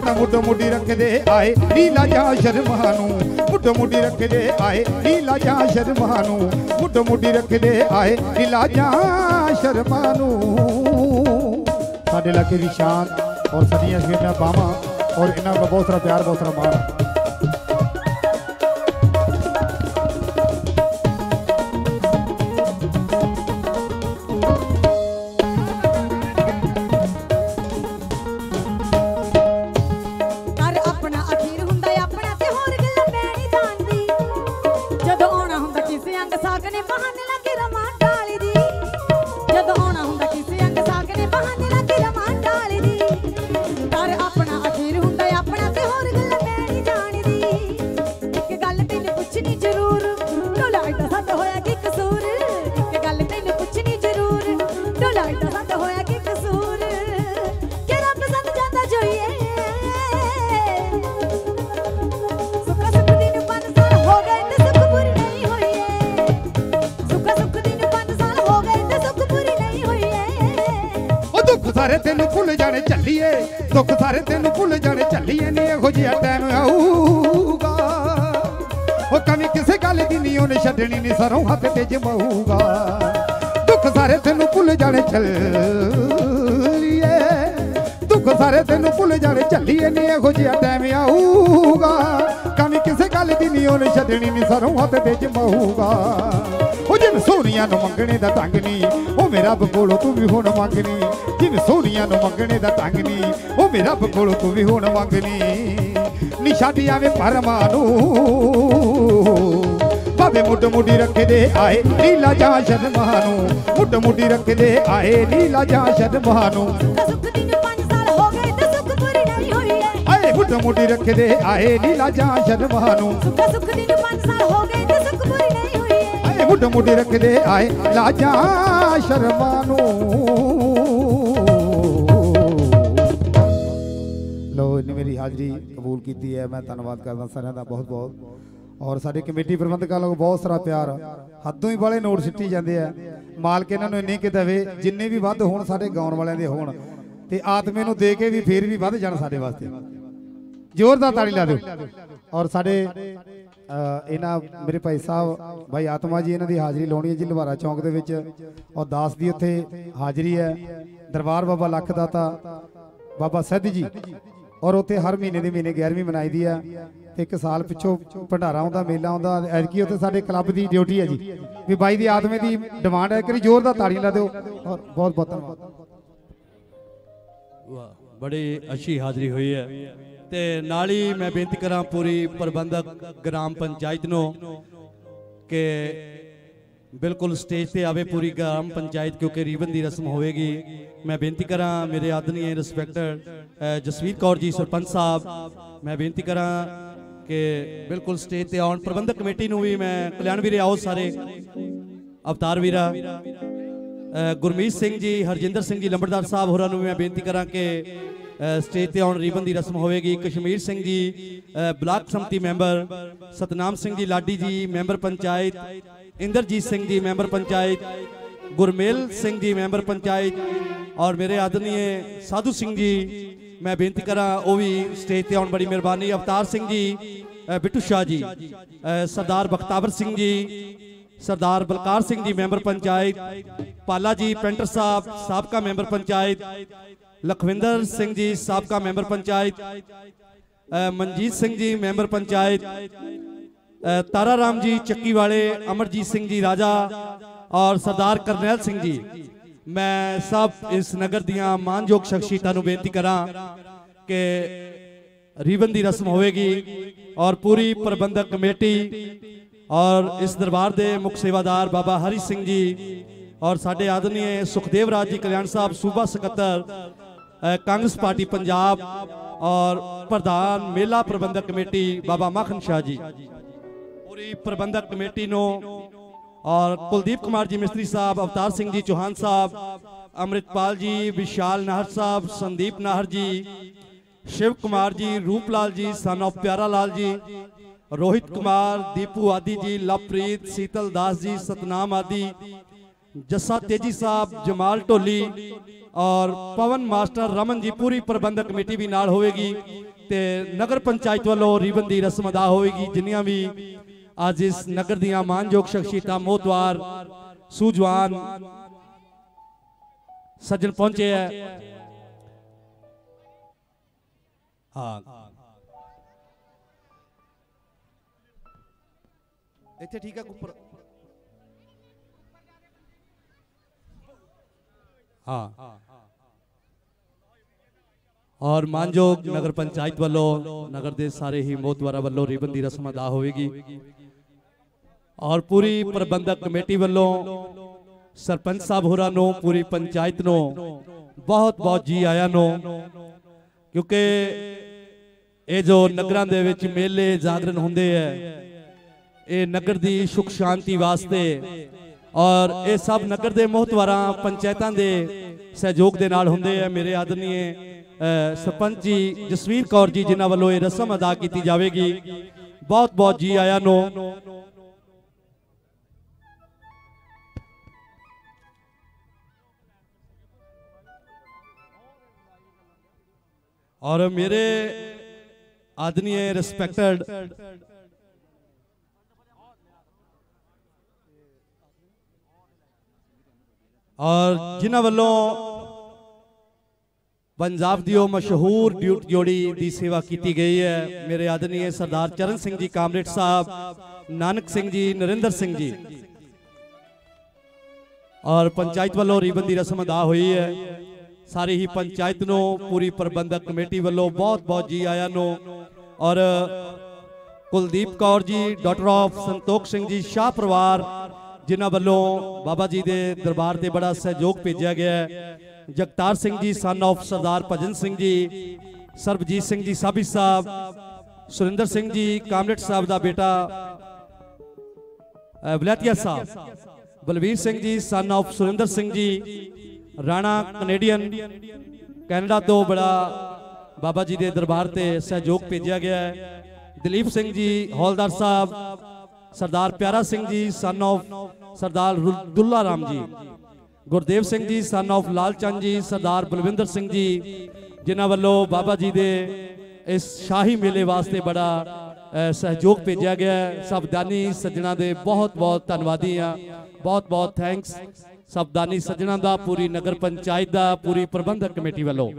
ਉਹ ਮੁੱਢ ਮੁੱਢੀ ਰੱਖਦੇ ਆਏ। ਨੀਲਾ ਜਾਂ ਸ਼ਰਮਾ ਨੂੰ ਮੁੱਢ ਮੁੱਢੀ ਰੱਖਦੇ ਆਏ। ਨੀਲਾ ਜਾਂ ਸ਼ਰਮਾ ਨੂੰ ਮੁੱਢ ਮੁੱਢੀ ਰੱਖਦੇ ਆਏ। ਨੀਲਾ ਜਾਂ ਸ਼ਰਮਾ ਨੂੰ ਸਾਡੇ ਇਲਾਕੇ ਦੀ ਸ਼ਾਨ ਔਰ ਸਾਡੀਆਂ ਸ਼ੇਰਾਂ ਬਾਵਾਂ ਔਰ ਇਹਨਾਂ ਦਾ ਬਹੁਤ ਸਾਰਾ ਪਿਆਰ, ਬਹੁਤ ਸਾਰਾ ਮਾਣ। ਕਿਸੇ ਨਹੀਂ ਉਹਨੇ ਛੱਡਣੀ ਨਹੀਂ ਸਰੋਂ ਹੱਥ ਤੇ ਜਮਾਊਗਾ ਦੁੱਖ ਸਾਰੇ ਤੈਨੂੰ ਭੁੱਲ ਜਾਣੇ ਚੱਲੀਏ ਦੁੱਖ ਸਾਰੇ ਤੈਨੂੰ ਭੁੱਲ ਜਾਣੇ ਚੱਲੀਏ ਨੀ ਇਹੋ ਜਿਹਾ ਟਾਈਮ ਆਊਗਾ। ਕਮੀ ਕਿਸੇ ਗੱਲ ਦੀ ਨਹੀਂ ਉਹਨੇ ਛੱਡਣੀ ਨਹੀਂ ਸਰੋਂ ਹੱਥ ਤੇ ਜਮਾਊਗਾ ਉਹ ਜਿਵੇਂ ਸੋਨੀਆਂ ਨੂੰ ਮੰਗਣੇ ਦਾ ਢੰਗ ਨਹੀਂ ਉਹ ਮੇਰਾ ਬਕੋਲੋ ਤੂੰ ਵੀ ਹੁਣ ਮੰਗਣੀ। ਜਿਵੇਂ ਸੋਨੀਆਂ ਨੂੰ ਮੰਗਣੇ ਦਾ ਢੰਗ ਨਹੀਂ ਉਹ ਮੇਰਾ ਬਕੋਲੋ ਤੂੰ ਵੀ ਹੁਣ ਮੰਗਣੀ। ਨੀ ਆਵੇ ਪਰਮਾਂ ਨੂੰ ਬਾਬੇ ਮੁੱਢ ਮੁੱਢੀ ਰੱਖਦੇ ਆਏ ਨੀਲਾ ਜਾਂ ਸ਼ਰਮਾ ਨੂੰ ਮੁੱਢ ਮੁੱਢੀ ਰੱਖਦੇ ਆਏ ਨੀਲਾ ਜਾਂ ਸ਼ਰਮਾ ਨੂੰ ਮੁੱਢ ਮੁੱਢੀ ਰੱਖਦੇ ਆਏ ਨੀਲਾ ਜਾਂ ਸ਼ਰਮਾ ਨੂੰ ਸੁੱਖਾ ਸੁੱਖ ਦੀ ਨੂੰ ਪੰਜ ਸਾਲ ਹੋ ਗਏ ਤੇ ਸੁੱਖ ਪੂਰੀ ਨਹੀਂ ਹੋਈ ਏ। ਆਏ ਮੁੱਢ ਮੁੱਢੀ ਰੱਖਦੇ ਆਏ ਲਾਜਾਂ ਸ਼ਰਮਾ ਨੂੰ ਲੋ ਇਹਨੇ ਮੇਰੀ ਹਾਜ਼ਰੀ ਕਬੂਲ ਕੀਤੀ ਹੈ। ਮੈਂ ਧੰਨਵਾਦ ਕਰਦਾ ਸਾਰਿਆਂ ਦਾ ਬਹੁਤ ਬਹੁਤ ਔਰ ਸਾਡੇ ਕਮੇਟੀ ਪ੍ਰਬੰਧਕਾਂ ਲੋਕ ਬਹੁਤ ਸਾਰਾ ਪਿਆਰ। ਹੱਦੋਂ ਹੀ ਵਾਲੇ ਨੋਟ ਸਿੱਟੀ ਜਾਂਦੇ ਆ। ਮਾਲਕ ਇਹਨਾਂ ਨੂੰ ਇੰਨੇ ਕਿ ਦੇਵੇ, ਜਿੰਨੇ ਵੀ ਵੱਧ ਹੋਣ ਸਾਡੇ ਗਾਉਣ ਵਾਲਿਆਂ ਦੇ ਹੋਣ। ਤੇ ਆਤਮੇ ਨੂੰ ਦੇ ਕੇ ਵੀ ਫੇਰ ਵੀ ਵੱਧ ਜਾਣ ਸਾਡੇ ਵਾਸਤੇ। ਜ਼ੋਰਦਾਰ ਤਾੜੀ ਲਾ ਦਿਓ। ਔਰ ਸਾਡੇ ਇਹਨਾਂ ਮੇਰੇ ਭਾਈ ਸਾਹਿਬ, ਭਾਈ ਆਤਮਾ ਜੀ ਇਹਨਾਂ ਦੀ ਹਾਜ਼ਰੀ ਲਾਉਣੀ ਹੈ ਜੀ ਲਵਾਰਾ ਚੌਂਕ ਦੇ ਵਿੱਚ। ਔਰ ਦਾਸ ਦੀ ਉੱਥੇ ਹਾਜ਼ਰੀ ਹੈ। ਦਰਬਾਰ ਬਾਬਾ ਲੱਖ ਦਾਤਾ, ਬਾਬਾ ਸਿੱਧ ਜੀ। ਔਰ ਉੱਥੇ ਹਰ ਮਹੀਨੇ ਦੇ ਮਹੀਨੇ 11ਵੀਂ ਮਨਾਈਦੀ ਆ ਤੇ ਇੱਕ ਸਾਲ ਪਿੱਛੋਂ ਭੰਡਾਰਾ ਆਉਂਦਾ, ਮੇਲਾ ਆਉਂਦਾ, ਐਤਕੀ ਉੱਥੇ ਸਾਡੇ ਕਲੱਬ ਦੀ ਡਿਊਟੀ ਹੈ ਜੀ। ਵੀ ਬਾਈ ਦੀ ਆਤਮੇ ਦੀ ਡਿਮਾਂਡ ਹੈ ਕਿ ਜ਼ੋਰਦਾਰ ਤਾੜੀਆਂ ਲਾ ਦਿਓ। ਔਰ ਬਹੁਤ ਬਹੁਤ ਧੰਨਵਾਦ। ਵਾਹ, ਬੜੀ ਅੱਛੀ ਹਾਜ਼ਰੀ ਹੋਈ ਹੈ। ਤੇ ਨਾਲ ਹੀ ਮੈਂ ਬੇਨਤੀ ਕਰਾਂ ਪੂਰੀ ਪ੍ਰਬੰਧਕ ਗ੍ਰਾਮ ਪੰਚਾਇਤ ਨੂੰ ਕਿ ਬਿਲਕੁਲ ਸਟੇਜ ਤੇ ਆਵੇ ਪੂਰੀ ਗ੍ਰਾਮ ਪੰਚਾਇਤ, ਕਿਉਂਕਿ ਰੀਬਨ ਦੀ ਰਸਮ ਹੋਵੇਗੀ। ਮੈਂ ਬੇਨਤੀ ਕਰਾਂ, ਮੇਰੇ ਆਦਰਨੀय ਰਿਸਪੈਕਟਡ ਜਸਵੀਰ ਕੌਰ ਜੀ, ਸਰਪੰਚ ਸਾਹਿਬ, ਮੈਂ ਬੇਨਤੀ ਕਰਾਂ ਕਿ ਬਿਲਕੁਲ ਸਟੇਜ ਤੇ ਆਉਣ, ਪ੍ਰਬੰਧਕ ਕਮੇਟੀ ਨੂੰ ਵੀ ਮੈਂ, ਕਲਿਆਣ ਵੀਰੇ ਆਓ ਸਾਰੇ। ਅਵਤਾਰ ਵੀਰਾ ਗੁਰਮੀਤ ਸਿੰਘ ਜੀ, ਹਰਜਿੰਦਰ ਸਿੰਘ ਜੀ, ਲੰਬੜਦਾਰ ਸਾਹਿਬ ਹੋਰਾਂ ਨੂੰ ਵੀ ਮੈਂ ਬੇਨਤੀ ਕਰਾਂ ਕਿ ਸਟੇਜ ਤੇ ਆਉਣ ਰੀਬਨ ਦੀ ਰਸਮ ਹੋਵੇਗੀ। ਕਸ਼ਮੀਰ ਸਿੰਘ ਜੀ ਬਲਾਕ ਸੰਮਤੀ ਮੈਂਬਰ, ਸਤਨਾਮ ਸਿੰਘ ਜੀ, ਲਾਡੀ ਜੀ, member panchayat, Inderjit Singh ji, member panchayat, Gurmel Singh ji, member panchayat ਔਰ ਮੇਰੇ ਆਦਰਨੀय ਸਾਧੂ ਸਿੰਘ ਜੀ ਮੈਂ ਬੇਨਤੀ ਕਰਾਂ ਉਹ ਵੀ ਸਟੇਜ ਤੇ ਆਉਣ ਬੜੀ ਮਿਹਰਬਾਨੀ ਅਵਤਾਰ ਸਿੰਘ ਜੀ ਅ, ਬਿੱਟੂ ਸ਼ਾਹ ਜੀ ਅ, ਸਰਦਾਰ ਬਖਤਾਵਰ ਸਿੰਘ ਜੀ ਸਰਦਾਰ ਬਲਕਾਰ ਸਿੰਘ ਜੀ ਮੈਂਬਰ ਪੰਚਾਇਤ ਪਾਲਾ ਜੀ ਪੈਂਟਰ ਸਾਹਿਬ ਸਾਬਕਾ ਮੈਂਬਰ ਪੰਚਾਇਤ ਲਖਵਿੰਦਰ ਸਿੰਘ ਜੀ ਸਾਬਕਾ ਮੈਂਬਰ ਪੰਚਾਇਤ ਅ, ਮਨਜੀਤ ਸਿੰਘ ਜੀ ਮੈਂਬਰ ਪੰਚਾਇਤ ਅ, ਤਾਰਾ ਰਾਮ ਜੀ ਚੱਕੀ ਵਾਲੇ ਅਮਰਜੀਤ ਸਿੰਘ ਜੀ ਰਾਜਾ ਔਰ ਸਰਦਾਰ ਕਰਨੈਲ ਸਿੰਘ ਜੀ ਮੈਂ ਸਭ ਇਸ ਨਗਰ ਦੀਆਂ ਮਾਨਯੋਗ ਸ਼ਖਸੀਅਤਾਂ ਨੂੰ ਬੇਨਤੀ ਕਰਾਂ ਕਿ ਰੀਬਨ ਦੀ ਰਸਮ ਹੋਵੇਗੀ ਔਰ ਪੂਰੀ ਪ੍ਰਬੰਧਕ ਕਮੇਟੀ ਔਰ ਇਸ ਦਰਬਾਰ ਦੇ ਮੁੱਖ ਸੇਵਾਦਾਰ ਬਾਬਾ ਹਰੀ ਸਿੰਘ ਜੀ ਔਰ ਸਾਡੇ ਆਦਰਨੀय ਸੁਖਦੇਵ ਰਾਜ ਜੀ ਕਲਿਆਣ ਸਾਹਿਬ ਸੂਬਾ ਸਕੱਤਰ ਕਾਂਗਰਸ ਪਾਰਟੀ ਪੰਜਾਬ ਔਰ ਪ੍ਰਧਾਨ ਮੇਲਾ ਪ੍ਰਬੰਧਕ ਕਮੇਟੀ ਬਾਬਾ ਮੱਖਣ ਸ਼ਾਹ ਜੀ। ਪੂਰੀ ਪ੍ਰਬੰਧਕ ਕਮੇਟੀ ਨੂੰ ਔਰ ਕੁਲਦੀਪ ਕੁਮਾਰ ਜੀ, ਮਿਸਤਰੀ ਸਾਹਿਬ, ਅਵਤਾਰ ਸਿੰਘ ਜੀ, ਚੌਹਾਨ ਸਾਹਿਬ, ਅੰਮ੍ਰਿਤਪਾਲ ਜੀ, ਵਿਸ਼ਾਲ ਨਾਹਰ ਸਾਹਿਬ, ਸੰਦੀਪ ਨਾਹਰ ਜੀ, ਸ਼ਿਵ ਕੁਮਾਰ ਜੀ, ਰੂਪ ਲਾਲ ਜੀ ਸਨ of ਪਿਆਰਾ ਲਾਲ ਜੀ, ਰੋਹਿਤ ਕੁਮਾਰ, ਦੀਪੂ ਆਦੀ ਜੀ, ਲਵਪ੍ਰੀਤ, ਸੀਤਲ ਦਾਸ ਜੀ, ਸਤਨਾਮ ਆਦੀ, ਜੱਸਾ ਤੇਜੀ ਸਾਹਿਬ, ਜਮਾਲ ਢੋਲੀ ਔਰ ਪਵਨ ਮਾਸਟਰ ਰਮਨ ਜੀ, ਪੂਰੀ ਪ੍ਰਬੰਧਕ ਕਮੇਟੀ ਵੀ ਨਾਲ ਹੋਵੇਗੀ ਤੇ ਨਗਰ ਪੰਚਾਇਤ ਵੱਲੋਂ ਰੀਬਨ ਦੀ ਰਸਮ ਅਦਾ ਹੋਵੇਗੀ, ਜਿੰਨੀਆਂ ਵੀ ਅੱਜ ਇਸ ਨਗਰ ਦੀਆਂ ਮਾਨਯੋਗ ਸ਼ਖਸੀਅਤਾਂ ਮੋਹਤਵਾਰ ਸੂਝਵਾਨ ਸੱਜਣ ਪਹੁੰਚੇ ਹੈ ਹਾਂ ਇੱਥੇ ਠੀਕ ਹੈ ਉੱਪਰ ਹਾਂ ਔਰ ਮਾਨਯੋਗ ਨਗਰ ਪੰਚਾਇਤ ਵੱਲੋਂ ਨਗਰ ਦੇ ਸਾਰੇ ਹੀ ਮੋਹਤਵਾਰਾਂ ਵੱਲੋਂ ਰੀਬਨ ਦੀ ਰਸਮ ਅਦਾ ਹੋਵੇਗੀ ਔਰ ਪੂਰੀ ਪ੍ਰਬੰਧਕ ਕਮੇਟੀ ਵੱਲੋਂ ਸਰਪੰਚ ਸਾਹਿਬ ਹੋਰਾਂ ਨੂੰ, ਪੂਰੀ ਪੰਚਾਇਤ ਨੂੰ, ਬਹੁਤ ਬਹੁਤ ਜੀ ਆਇਆਂ ਨੂੰ, ਕਿਉਂਕਿ ਇਹ ਜੋ ਨਗਰਾਂ ਦੇ ਵਿੱਚ ਮੇਲੇ ਜਾਗਰਣ ਹੁੰਦੇ ਐ ਇਹ ਨਗਰ ਦੀ ਸੁਖ ਸ਼ਾਂਤੀ ਵਾਸਤੇ ਔਰ ਇਹ ਸਭ ਨਗਰ ਦੇ ਮੋਹਤਵਾਰਾਂ, ਪੰਚਾਇਤਾਂ ਦੇ ਸਹਿਯੋਗ ਦੇ ਨਾਲ ਹੁੰਦੇ ਆ। ਮੇਰੇ ਆਦਰਨੀय ਸਰਪੰਚ ਜੀ ਜਸਵੀਰ ਕੌਰ ਜੀ, ਜਿਨ੍ਹਾਂ ਵੱਲੋਂ ਇਹ ਰਸਮ ਅਦਾ ਕੀਤੀ ਜਾਵੇਗੀ, ਬਹੁਤ ਬਹੁਤ ਜੀ ਆਇਆਂ ਨੂੰ ਔਰ ਮੇਰੇ ਆਦਰਨੀय ਰਿਸਪੈਕਟਡ ਔਰ ਜਿਨ੍ਹਾਂ ਵੱਲੋਂ ਪੰਜਾਬ ਦੀ ਉਹ ਮਸ਼ਹੂਰ ਡਿਊਟ ਜੋੜੀ ਦੀ ਸੇਵਾ ਕੀਤੀ ਗਈ ਹੈ, ਮੇਰੇ ਆਦਰਨੀय ਸਰਦਾਰ ਚਰਨ ਸਿੰਘ ਜੀ ਕਾਮਰੇਡ ਸਾਹਿਬ, ਨਾਨਕ ਸਿੰਘ ਜੀ, ਨਰਿੰਦਰ ਸਿੰਘ ਜੀ। ਔਰ ਪੰਚਾਇਤ ਵੱਲੋਂ ਰੀਬਨ ਦੀ ਰਸਮ ਅਦਾ ਹੋਈ ਹੈ। ਸਾਰੀ ਹੀ ਪੰਚਾਇਤ ਨੂੰ ਪੂਰੀ ਪ੍ਰਬੰਧਕ ਕਮੇਟੀ ਵੱਲੋਂ ਬਹੁਤ ਬਹੁਤ ਜੀ ਆਇਆਂ ਨੂੰ। ਔਰ ਕੁਲਦੀਪ ਕੌਰ ਜੀ ਡਾਕਟਰ ਆਫ ਸੰਤੋਖ ਸਿੰਘ ਜੀ ਸ਼ਾਹ ਪਰਿਵਾਰ ਜਿਨ੍ਹਾਂ ਵੱਲੋਂ ਬਾਬਾ ਜੀ ਦੇ ਦਰਬਾਰ ਤੇ ਬੜਾ ਸਹਿਯੋਗ ਭੇਜਿਆ ਗਿਆ ਹੈ। ਜਗਤਾਰ ਸਿੰਘ ਜੀ ਸਨ ਆਫ ਸਰਦਾਰ ਭਜਨ ਸਿੰਘ ਜੀ ਸਰਬਜੀਤ ਸਿੰਘ ਜੀ ਸਾਬੀ ਸਾਹਿਬ ਸੁਰਿੰਦਰ ਸਿੰਘ ਜੀ ਕਾਮਰੇਡ ਸਾਹਿਬ ਦਾ ਬੇਟਾ ਅ, ਵਲੈਤੀਆ ਸਾਹਿਬ Balvir Singh ji son of Surinder Singh ji Rana Canadian, Canada ਤੋਂ ਬੜਾ ਬਾਬਾ ਜੀ ਦੇ ਦਰਬਾਰ ਤੇ ਸਹਿਯੋਗ ਭੇਜਿਆ ਗਿਆ ਹੈ। ਦਲੀਪ ਸਿੰਘ ਜੀ, ਹੌਲਦਾਰ ਸਾਹਿਬ, ਸਰਦਾਰ ਪਿਆਰਾ ਸਿੰਘ ਜੀ ਸਨ of Sardar Dulla Ram ji, Gurdev Singh ji son of Lalchand ਜੀ, ਸਰਦਾਰ ਬਲਵਿੰਦਰ ਸਿੰਘ ਜੀ, ਜਿਨ੍ਹਾਂ ਵੱਲੋਂ ਬਾਬਾ ਜੀ ਦੇ ਇਸ ਸ਼ਾਹੀ ਮੇਲੇ ਵਾਸਤੇ ਬੜਾ ਸਹਿਯੋਗ ਭੇਜਿਆ ਗਿਆ ਹੈ। ਸਭ ਦਾਨੀ ਸੱਜਣਾ ਦੇ ਬਹੁਤ ਬਹੁਤ ਧੰਨਵਾਦੀ ਆ ਬਹੁਤ ਬਹੁਤ ਥੈਂਕਸ ਸਭ ਦਾਨੀ ਸੱਜਣਾ ਦਾ, ਪੂਰੀ ਨਗਰ ਪੰਚਾਇਤ ਦਾ, ਪੂਰੀ ਪ੍ਰਬੰਧਕ ਕਮੇਟੀ ਵੱਲੋਂ।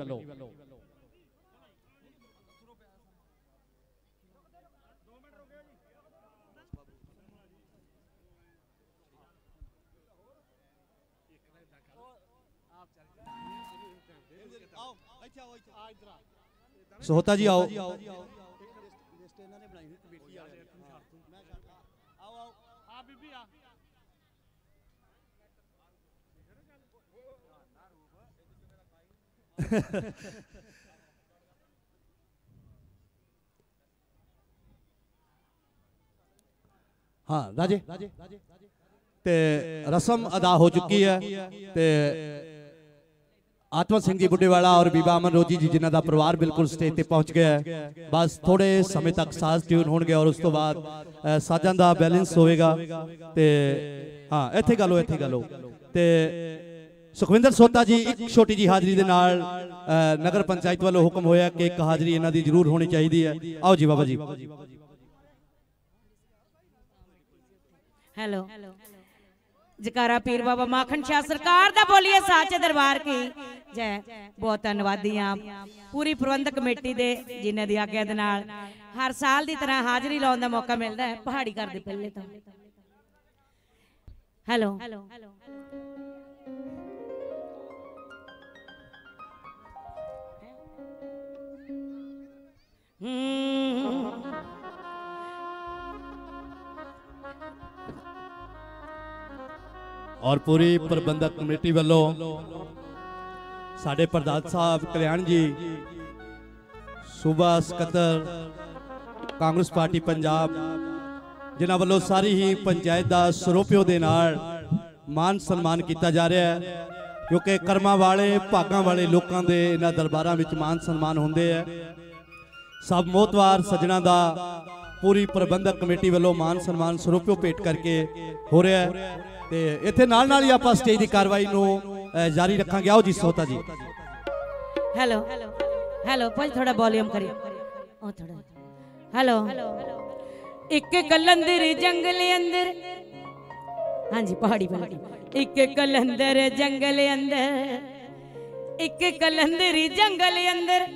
ਸੋਹਤਾ ਜੀ ਆਓ। ਹਾਂ ਰਾਜੇ ਤੇ ਰਸਮ ਅਦਾ ਹੋ ਚੁੱਕੀ ਹੈ ਤੇ ਆਤਮਾ ਸਿੰਘ ਜੀ ਬੁੱਢੇਵਾਲਾ ਔਰ ਬੀਬਾ ਅਮਨ ਰੋਜੀ ਜੀ ਜਿਨ੍ਹਾਂ ਦਾ ਪਰਿਵਾਰ ਬਿਲਕੁਲ ਸਟੇਜ ਤੇ ਪਹੁੰਚ ਗਿਆ ਹੈ ਬਸ ਥੋੜੇ ਸਮੇਂ ਤੱਕ ਸਾਜ਼ ਟਿਊਨ ਹੋਣਗੇ ਔਰ ਉਸ ਤੋਂ ਬਾਅਦ ਸਾਜ਼ਾਂ ਦਾ ਬੈਲੈਂਸ ਹੋਵੇਗਾ ਤੇ ਹਾਂ ਇੱਥੇ ਗੱਲ ਹੋ ਇੱਥੇ ਗੱਲ ਹੋ ਤੇ ਸੁਖਵਿੰਦਰ ਸੋਤਾ ਜੀ ਇੱਕ ਛੋਟੀ ਜੀ ਹਾਜ਼ਰੀ ਦੇ ਨਾਲ ਨਗਰ ਪੰਚਾਇਤ ਵੱਲੋਂ ਹੁਕਮ ਹੋਇਆ ਕਿ ਇੱਕ ਹਾਜ਼ਰੀ ਇਹਨਾਂ ਦੀ ਜ਼ਰੂਰ ਹੋਣੀ ਚਾਹੀਦੀ ਹੈ। ਆਓ ਜੀ ਬਾਬਾ ਜੀ। ਹੈਲੋ। ਜਕਾਰਾ ਪੀਰ ਬਾਬਾ ਮਾਖਣ ਸ਼ਾਹ ਸਰਕਾਰ ਦਾ ਬੋਲੀਏ ਸਾਚੇ ਦਰਬਾਰ ਕੀ? ਜੈ। ਬਹੁਤ ਧੰਨਵਾਦੀ ਆ ਪੂਰੀ ਪ੍ਰਬੰਧਕ ਕਮੇਟੀ ਦੇ ਜਿਨ੍ਹਾਂ ਦੀ ਆਗਿਆ ਦੇ ਨਾਲ ਹਰ ਸਾਲ ਦੀ ਤਰ੍ਹਾਂ ਹਾਜ਼ਰੀ ਲਾਉਣ ਦਾ ਮੌਕਾ ਮਿਲਦਾ ਹੈ। ਪਹਾੜੀ ਘਰ ਦੇ ਪਹਿਲੇ ਤਾਂ। ਹੈਲੋ। ਔਰ ਪੂਰੀ ਪ੍ਰਬੰਧਕ ਕਮੇਟੀ ਵੱਲੋਂ ਸਾਡੇ ਪ੍ਰਧਾਨ ਸਾਹਿਬ ਕਲਿਆਣ ਜੀ, ਸੂਬਾ ਸਕੱਤਰ, ਕਾਂਗਰਸ ਪਾਰਟੀ ਪੰਜਾਬ, ਜਿਨ੍ਹਾਂ ਵੱਲੋਂ ਸਾਰੀ ਹੀ ਪੰਚਾਇਤ ਦਾ ਸਰੋਪਿਓ ਦੇ ਨਾਲ ਮਾਨ ਸਨਮਾਨ ਕੀਤਾ ਜਾ ਰਿਹਾ ਹੈ, ਕਿਉਂਕਿ ਕਰਮਾਂ ਵਾਲੇ, ਭਾਗਾਂ ਵਾਲੇ ਲੋਕਾਂ ਦੇ ਇਹਨਾਂ ਦਰਬਾਰਾਂ ਵਿੱਚ ਮਾਨ ਸਨਮਾਨ ਹੁੰਦੇ ਆ ਸਭ ਮੋਤਵਾਰ ਸੱਜਣਾ ਦਾ ਪੂਰੀ ਪ੍ਰਬੰਧਕ ਕਮੇਟੀ ਵੱਲੋਂ ਮਾਨ ਸਨਮਾਨ ਸਰੂਪ ਭੇਟ ਕਰਕੇ ਹੋ ਰਿਹਾ ਹੈ। ਤੇ ਇੱਥੇ ਨਾਲ ਨਾਲ ਹੀ ਆਪਾਂ ਸਟੇਜ ਦੀ ਕਾਰਵਾਈ ਨੂੰ ਜਾਰੀ ਰੱਖਾਂਗੇ। ਆਓ ਜੀ, ਸੋਤਾ ਜੀ। ਹੈਲੋ। ਹੈਲੋ ਭਾਈ ਥੋੜਾ ਵੋਲਿਊਮ ਕਰਿਓ। ਉਹ ਥੋੜਾ ਹੈਲੋ। ਇੱਕ ਕਲੰਦਰ ਜੰਗਲ ਅੰਦਰ। ਹਾਂਜੀ, ਪਹਾੜੀ ਪਹਾੜੀ। ਇੱਕ ਕਲੰਦਰ ਜੰਗਲ ਅੰਦਰ। ਇੱਕ ਕਲੰਦਰੀ ਜੰਗਲ ਅੰਦਰ।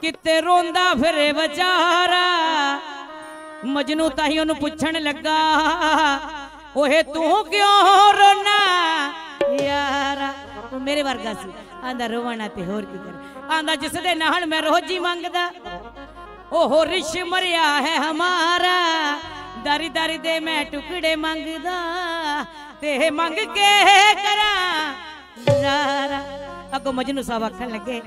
ਕਿਤੇ ਰੋਂਦਾ ਫਿਰੇ ਵਿਚਾਰਾ। ਮਜਨੂ ਤਾਈ ਉਹਨੂੰ ਪੁੱਛਣ ਲੱਗਾ ਓਏ ਤੂੰ ਕਿਉਂ ਰੋਣਾ? ਯਾਰਾ ਉਹ ਮੇਰੇ ਵਰਗਾ ਸੀ। ਆਂਦਾ ਰੋਵਣਾ ਤੇ ਹੋਰ ਕੀ ਕਰ? ਆਂਦਾ ਜਿਸ ਦੇ ਨਾਲ ਮੈਂ ਰੋਜੀ ਮੰਗਦਾ ਉਹ ਰਿਸ਼ ਮਰਿਆ ਹੈ ਹਮਾਰਾ। ਦਾਰੀ ਦਾਰੀ ਦੇ ਮੈਂ ਟੁਕੜੇ ਮੰਗਦਾ ਤੇ ਮੰਗ ਕੇ ਕਰਾਂ? ਗੁਜ਼ਾਰਾ ਅੱਗੋਂ ਮਜਨੂ ਸਾਹਿਬ ਆਖਣ ਲੱਗੇ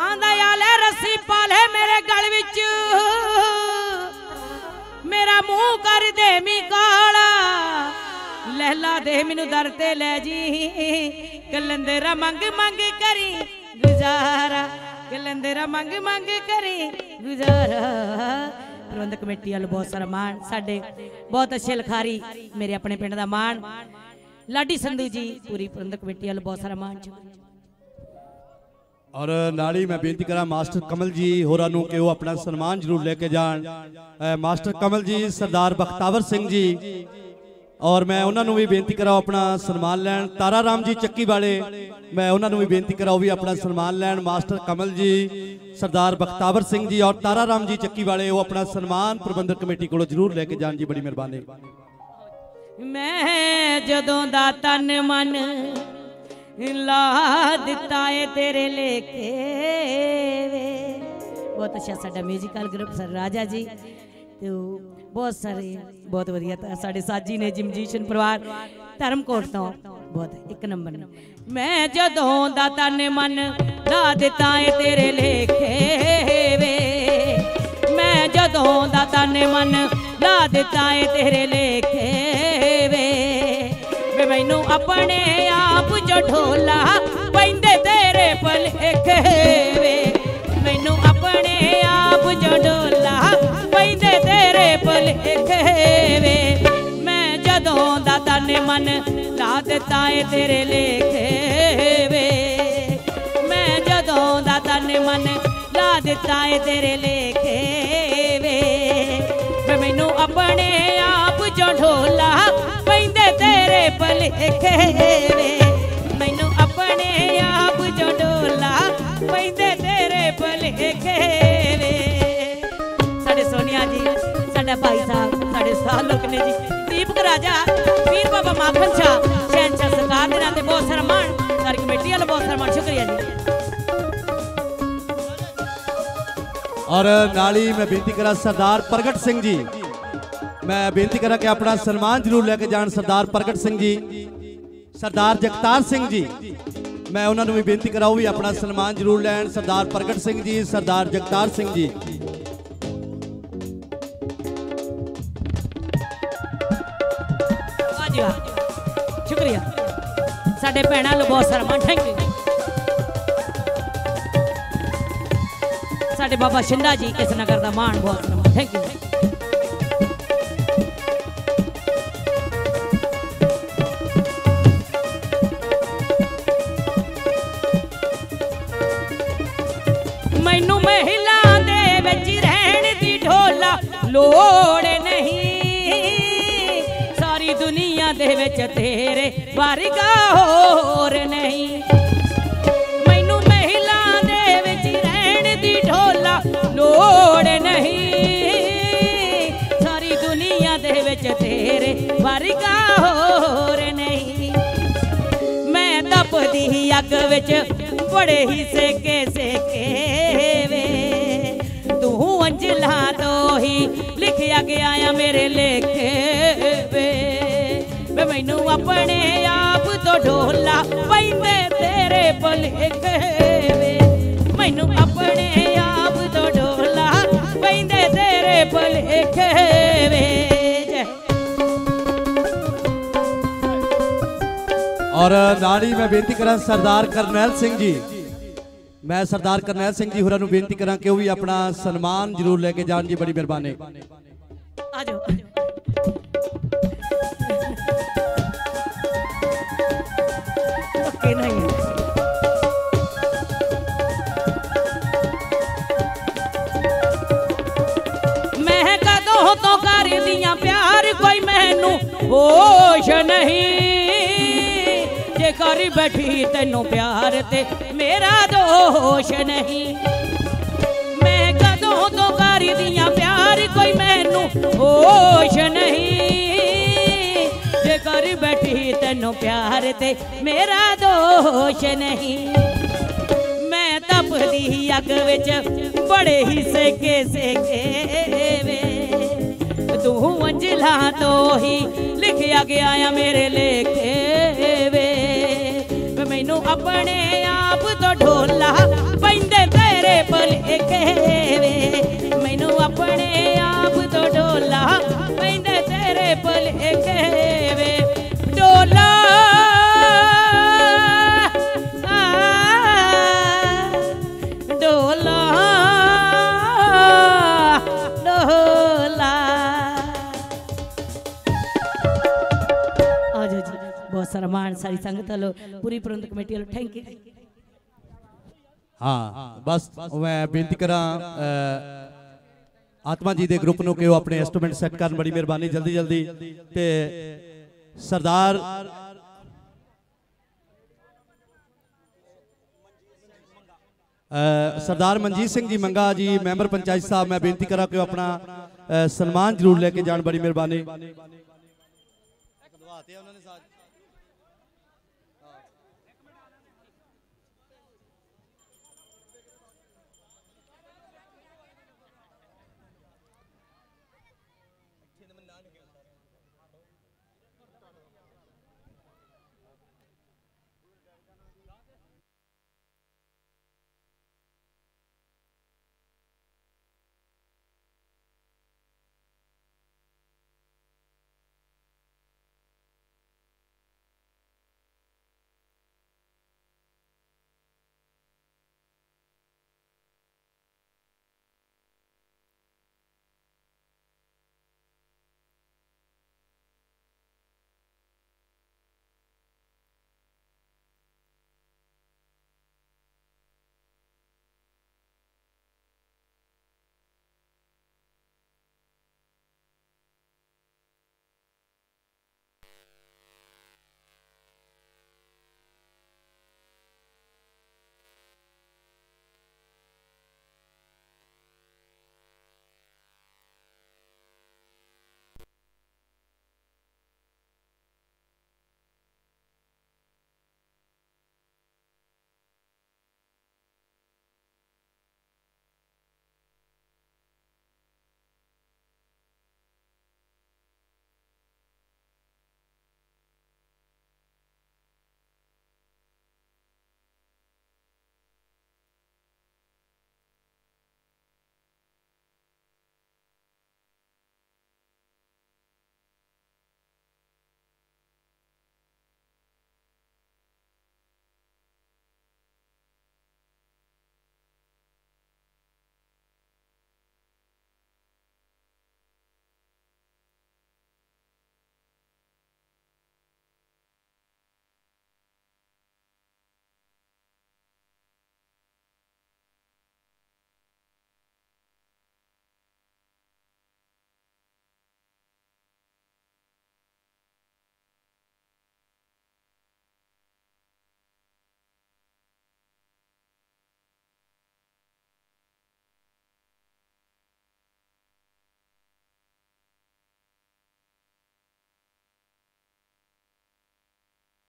ਆਂਦਾ ਯਾ ਲੈ ਰੱਸੀ ਪਾ ਲੈ ਮੇਰੇ ਗਲ ਵਿੱਚ। ਮੇਰਾ ਮੂੰਹ ਕਰ ਦੇ ਮੀ ਕਾਲਾ। ਲਹਿਲਾ ਦੇ, ਮੈਨੂੰ ਦਰ ਤੇ ਲੈ ਜੀ। ਕਲੰਦਰਾ ਮੰਗ ਮੰਗ ਕਰੀ ਗੁਜ਼ਾਰਾ। ਕਲੰਦਰਾ ਮੰਗ ਮੰਗ ਕਰੀ ਗੁਜ਼ਾਰਾ। ਪ੍ਰਬੰਧਕ ਕਮੇਟੀ ਵੱਲ ਬਹੁਤ ਸਾਰਾ ਮਾਣ, ਸਾਡੇ ਬਹੁਤ ਅੱਛੇ ਲਖਾਰੀ, ਮੇਰੇ ਆਪਣੇ ਪਿੰਡ ਦਾ ਮਾਣ। ਲਾਡੀ ਸੰਧੂ ਜੀ, ਪੂਰੀ ਪ੍ਰਬੰਧਕ ਕਮੇਟੀ ਵੱਲ ਬਹੁਤ ਸਾਰਾ ਮਾਣ। ਚੁੱਕਿਆ ਔਰ ਨਾਲ ਹੀ ਮੈਂ ਬੇਨਤੀ ਕਰਾਂ, ਮਾਸਟਰ ਕਮਲ ਜੀ ਹੋਰਾਂ ਨੂੰ ਕਿ ਉਹ ਆਪਣਾ ਸਨਮਾਨ ਜ਼ਰੂਰ ਲੈ ਕੇ ਜਾਣ। ਮਾਸਟਰ ਕਮਲ ਜੀ, ਸਰਦਾਰ ਬਖਤਾਵਰ ਸਿੰਘ ਜੀ। ਔਰ ਮੈਂ ਉਹਨਾਂ ਨੂੰ ਵੀ ਬੇਨਤੀ ਕਰਾਂ ਆਪਣਾ ਸਨਮਾਨ ਲੈਣ। ਤਾਰਾ ਰਾਮ ਜੀ ਚੱਕੀ ਵਾਲੇ, ਮੈਂ ਉਹਨਾਂ ਨੂੰ ਵੀ ਬੇਨਤੀ ਕਰਾਂ ਉਹ ਵੀ ਆਪਣਾ ਸਨਮਾਨ ਲੈਣ। ਮਾਸਟਰ ਕਮਲ ਜੀ, ਸਰਦਾਰ ਬਖਤਾਵਰ ਸਿੰਘ ਜੀ ਔਰ ਤਾਰਾ ਰਾਮ ਜੀ ਚੱਕੀ ਵਾਲੇ, ਉਹ ਆਪਣਾ ਸਨਮਾਨ ਪ੍ਰਬੰਧਕ ਕਮੇਟੀ ਕੋਲੋਂ ਜ਼ਰੂਰ ਲੈ ਕੇ ਜਾਣ ਜੀ। ਬੜੀ ਮਿਹਰਬਾਨੀ। ਮੈਂ ਜਦੋਂ ਦਾ ਤਨ ਮਨ ਲਾ ਦਿੱਤਾ ਏ ਤੇਰੇ ਲੇਖੇ ਵੇ। ਬਹੁਤ ਅੱਛਾ ਸਾਡਾ ਮਿਊਜ਼ੀਕਲ ਗਰੁੱਪ ਸਰ ਰਾਜਾ ਜੀ। ਤੇ ਬਹੁਤ ਸਾਰੇ, ਬਹੁਤ ਵਧੀਆ ਸਾਡੇ ਸਾਜੀ ਨੇ, ਜਿਮਜੀਸ਼ਨ ਪਰਿਵਾਰ, ਧਰਮਕੋਟ ਤੋਂ। ਬਹੁਤ ਇੱਕ ਨੰਬਰ ਮੈਂ ਜਦੋਂ ਦਾ ਤਨ ਮਨ ਲਾ ਦਿੱਤਾ ਏ ਤੇਰੇ ਲੇਖੇ ਵੇ। ਮੈਂ ਜਦੋਂ ਦਾ ਤਨ ਮਨ ਲਾ ਦਿੱਤਾ ਏ ਤੇਰੇ ਲੇਖੇ ਵੇ। ਵੇ ਮੈਨੂੰ ਆਪਣੇ ਆਪ ਜੋ ਢੋਲਾ ਪੈਂਦੇ ਤੇਰੇ ਭਲੇਖੇ ਵੇ। ਮੈਨੂੰ ਆਪਣੇ ਆਪ ਜੋ ਡੋਲਾ ਪੈਂਦੇ ਤੇਰੇ ਭੁਲੇਖੇ ਵੇ। ਮੈਂ ਜਦੋਂ ਦਾ ਤਨ ਮਨ ਲਾ ਦਿੱਤਾ ਏ ਤੇਰੇ ਲੇਖੇ ਵੇ। ਮੈਂ ਜਦੋਂ ਦਾ ਤਨ ਮਨ ਲਾ ਦਿੱਤਾ ਏ ਤੇਰੇ ਲੇਖੇ ਵੇ। ਮੈਨੂੰ ਆਪਣੇ ਭਲੇਖੇ ਵੇ ਮੈਨੂੰ ਆਪਣੇ ਆਪ ਜੋ ਢੋਲਾ ਪੈਂਦੇ ਤੇਰੇ ਭਲੇਖੇ ਵੇ ਸਾਡੇ ਸੋਨੀਆ ਜੀ, ਸਾਡਾ ਭਾਈ ਸਾਹਿਬ, ਸਾਡੇ ਸਾਲਕ ਨੇ ਜੀ, ਦੀਪਕ ਰਾਜਾ, ਵੀਰ ਬਾਬਾ ਮਾਖਨ ਸ਼ਾਹ, ਸ਼ਹਿਨਸ਼ਾਹ ਸਰਕਾਰ ਦੇ ਨਾਂ ਤੇ ਬਹੁਤ ਸਾਰਾ ਸਾਰੀ ਕਮੇਟੀ ਵਾਲਾ ਬਹੁਤ ਸਾਰਾ ਸ਼ੁਕਰੀਆ ਜੀ। ਔਰ ਨਾਲ ਹੀ ਮੈਂ ਬੇਨਤੀ ਕਰਾਂ ਸਰਦਾਰ ਪ੍ਰਗਟ ਸਿੰਘ ਜੀ ਮੈਂ ਬੇਨਤੀ ਕਰਾਂ ਕਿ ਆਪਣਾ ਸਨਮਾਨ ਜ਼ਰੂਰ ਲੈ ਕੇ ਜਾਣ ਸਰਦਾਰ ਪ੍ਰਗਟ ਸਿੰਘ ਜੀ, ਸਰਦਾਰ ਜਗਤਾਰ ਸਿੰਘ ਜੀ। ਮੈਂ ਉਹਨਾਂ ਨੂੰ ਵੀ ਬੇਨਤੀ ਕਰਾਂ, ਉਹ ਵੀ ਆਪਣਾ ਸਨਮਾਨ ਜ਼ਰੂਰ ਲੈਣ, ਸਰਦਾਰ ਪ੍ਰਗਟ ਸਿੰਘ ਜੀ, ਸਰਦਾਰ ਜਗਤਾਰ ਸਿੰਘ ਜੀ। ਵਾਹ ਜੀ ਸ਼ੁਕਰੀਆ। ਸਾਡੇ ਭੈਣਾਂ ਨੂੰ ਬਹੁਤ ਸਨਮਾਨ ਥੈਂਕ ਯੂ ਸਾਡੇ ਬਾਬਾ ਸ਼ਿੰਦਾ ਜੀ, ਇਸ ਨਗਰ ਦਾ ਮਾਣ ਬਹੁਤ ਸਾਰਾ ਥੈਂਕ ਯੂ ਲੋੜ ਨਹੀਂ। ਸਾਰੀ ਦੁਨੀਆ ਦੇ ਵਿੱਚ ਤੇਰੇ ਵਰਗਾ ਹੋਰ ਨਹੀਂ। ਮੈਨੂੰ ਮਹਿਲਾ ਦੇ ਵਿੱਚ ਰਹਿਣ ਦੀ ਢੋਲਾ ਲੋੜ ਨਹੀਂ। ਸਾਰੀ ਦੁਨੀਆ ਦੇ ਵਿੱਚ ਤੇਰੇ ਵਰਗਾ ਹੋਰ ਨਹੀਂ। ਮੈਂ ਤਪਦੀ ਅੱਗ ਵਿੱਚ ਬੜੇ ਹੀ ਸੇਕੇ ਸੇਕੇ ਤੂੰ ਅੰਜਲਾ ਤੋਂ ਹੀ ਲਿਖਿਆ ਗਿਆ ਆ ਮੇਰੇ ਲੇਖੇ ਵੇ ਵੇ ਮੈਨੂੰ ਆਪਣੇ ਆਪ ਤੋਂ ਢੋਲਾ ਪੈਂਦੇ ਤੇਰੇ ਭਲੇਖੇ ਵੇ ਮੈਨੂੰ ਆਪਣੇ ਆਪ ਤੋਂ ਢੋਲਾ ਪੈਂਦੇ ਤੇਰੇ ਭਲੇਖੇ ਵੇ ਜੈ ਔਰ ਨਾਲ ਹੀ ਮੈਂ ਬੇਨਤੀ ਕਰਾਂ ਸਰਦਾਰ ਕਰਨੈਲ ਸਿੰਘ ਜੀ ਮੈਂ ਸਰਦਾਰ ਕਰਨੈਲ ਸਿੰਘ ਜੀ ਹੋਰਾਂ ਨੂੰ ਬੇਨਤੀ ਕਰਾਂ ਕਿ ਉਹ ਵੀ ਆਪਣਾ ਸਨਮਾਨ ਜ਼ਰੂਰ ਲੈ ਕੇ ਜਾਣ ਜੀ, ਬੜੀ ਮਿਹਰਬਾਨੀ। ਆ ਓਕੇ, ਨਹੀਂ। ਮੈਂ ਕਦੋਂ ਤੋਂ ਕਰਦੀਆਂ ਪਿਆਰ, ਕੋਈ ਮੈਨੂੰ ਹੋਸ਼ ਨਹੀਂ। ਕਰੀ ਬੈਠੀ ਤੈਨੂੰ ਪਿਆਰ ਤੇ ਮੇਰਾ ਦੋਸ਼ ਨਹੀਂ ਮੈਂ ਕਦੋਂ ਤੋਂ ਕਰਦੀਆਂ ਪਿਆਰ ਕੋਈ ਮੈਨੂੰ ਹੋਸ਼ ਨਹੀਂ ਜੇ ਕਰ ਬੈਠੀ ਤੈਨੂੰ ਪਿਆਰ ਤੇ ਮੇਰਾ ਦੋਸ਼ ਨਹੀਂ ਮੈਂ ਤਪਦੀ ਅੱਗ ਵਿੱਚ ਬੜੇ ਹੀ ਸੇਕੇ ਸੇਕੇ ਵੇ ਤੂੰ ਅੰਜਲਾ ਤੋਂ ਹੀ ਲਿਖਿਆ ਗਿਆ ਆ ਮੇਰੇ ਲੇਖੇ ਵੇ ਵੇ ਮੈਨੂੰ ਆਪਣੇ ਆਪ ਤੋਂ ਢੋਲਾ ਪੈਂਦੇ ਤੇਰੇ ਭਲੇਖੇ ਵੇ ਮੈਨੂੰ ਆਪਣੇ ਆਪ ਤੋਂ ਢੋਲਾ ਪੈਂਦੇ ਤੇਰੇ ਭਲੇਖੇ ਬਹੁਤ ਸਾਰੀ ਸੰਗਤ ਵੱਲੋਂ ਪੂਰੀ ਪ੍ਰਬੰਧਕ ਕਮੇਟੀ ਵੱਲੋਂ ਥੈਂਕ ਯੂ ਹਾਂ, ਬਸ ਮੈਂ ਬੇਨਤੀ ਕਰਾਂ ਆਤਮਾ ਜੀ ਦੇ ਗਰੁੱਪ ਨੂੰ ਕਿ ਉਹ ਆਪਣੇ ਇੰਸਟਰੂਮੈਂਟ ਸੈੱਟ ਕਰਨ, ਬੜੀ ਮਿਹਰਬਾਨੀ, ਜਲਦੀ ਜਲਦੀ। ਤੇ ਸਰਦਾਰ ਸਰਦਾਰ ਮਨਜੀਤ ਸਿੰਘ ਜੀ ਮੰਗਾ ਜੀ, ਮੈਂਬਰ ਪੰਚਾਇਤ ਸਾਹਿਬ, ਮੈਂ ਬੇਨਤੀ ਕਰਾਂ ਕਿ ਉਹ ਆਪਣਾ ਸਨਮਾਨ ਜ਼ਰੂਰ ਲੈ ਕੇ ਜਾਣ, ਬੜੀ ਮਿਹਰਬਾਨੀ।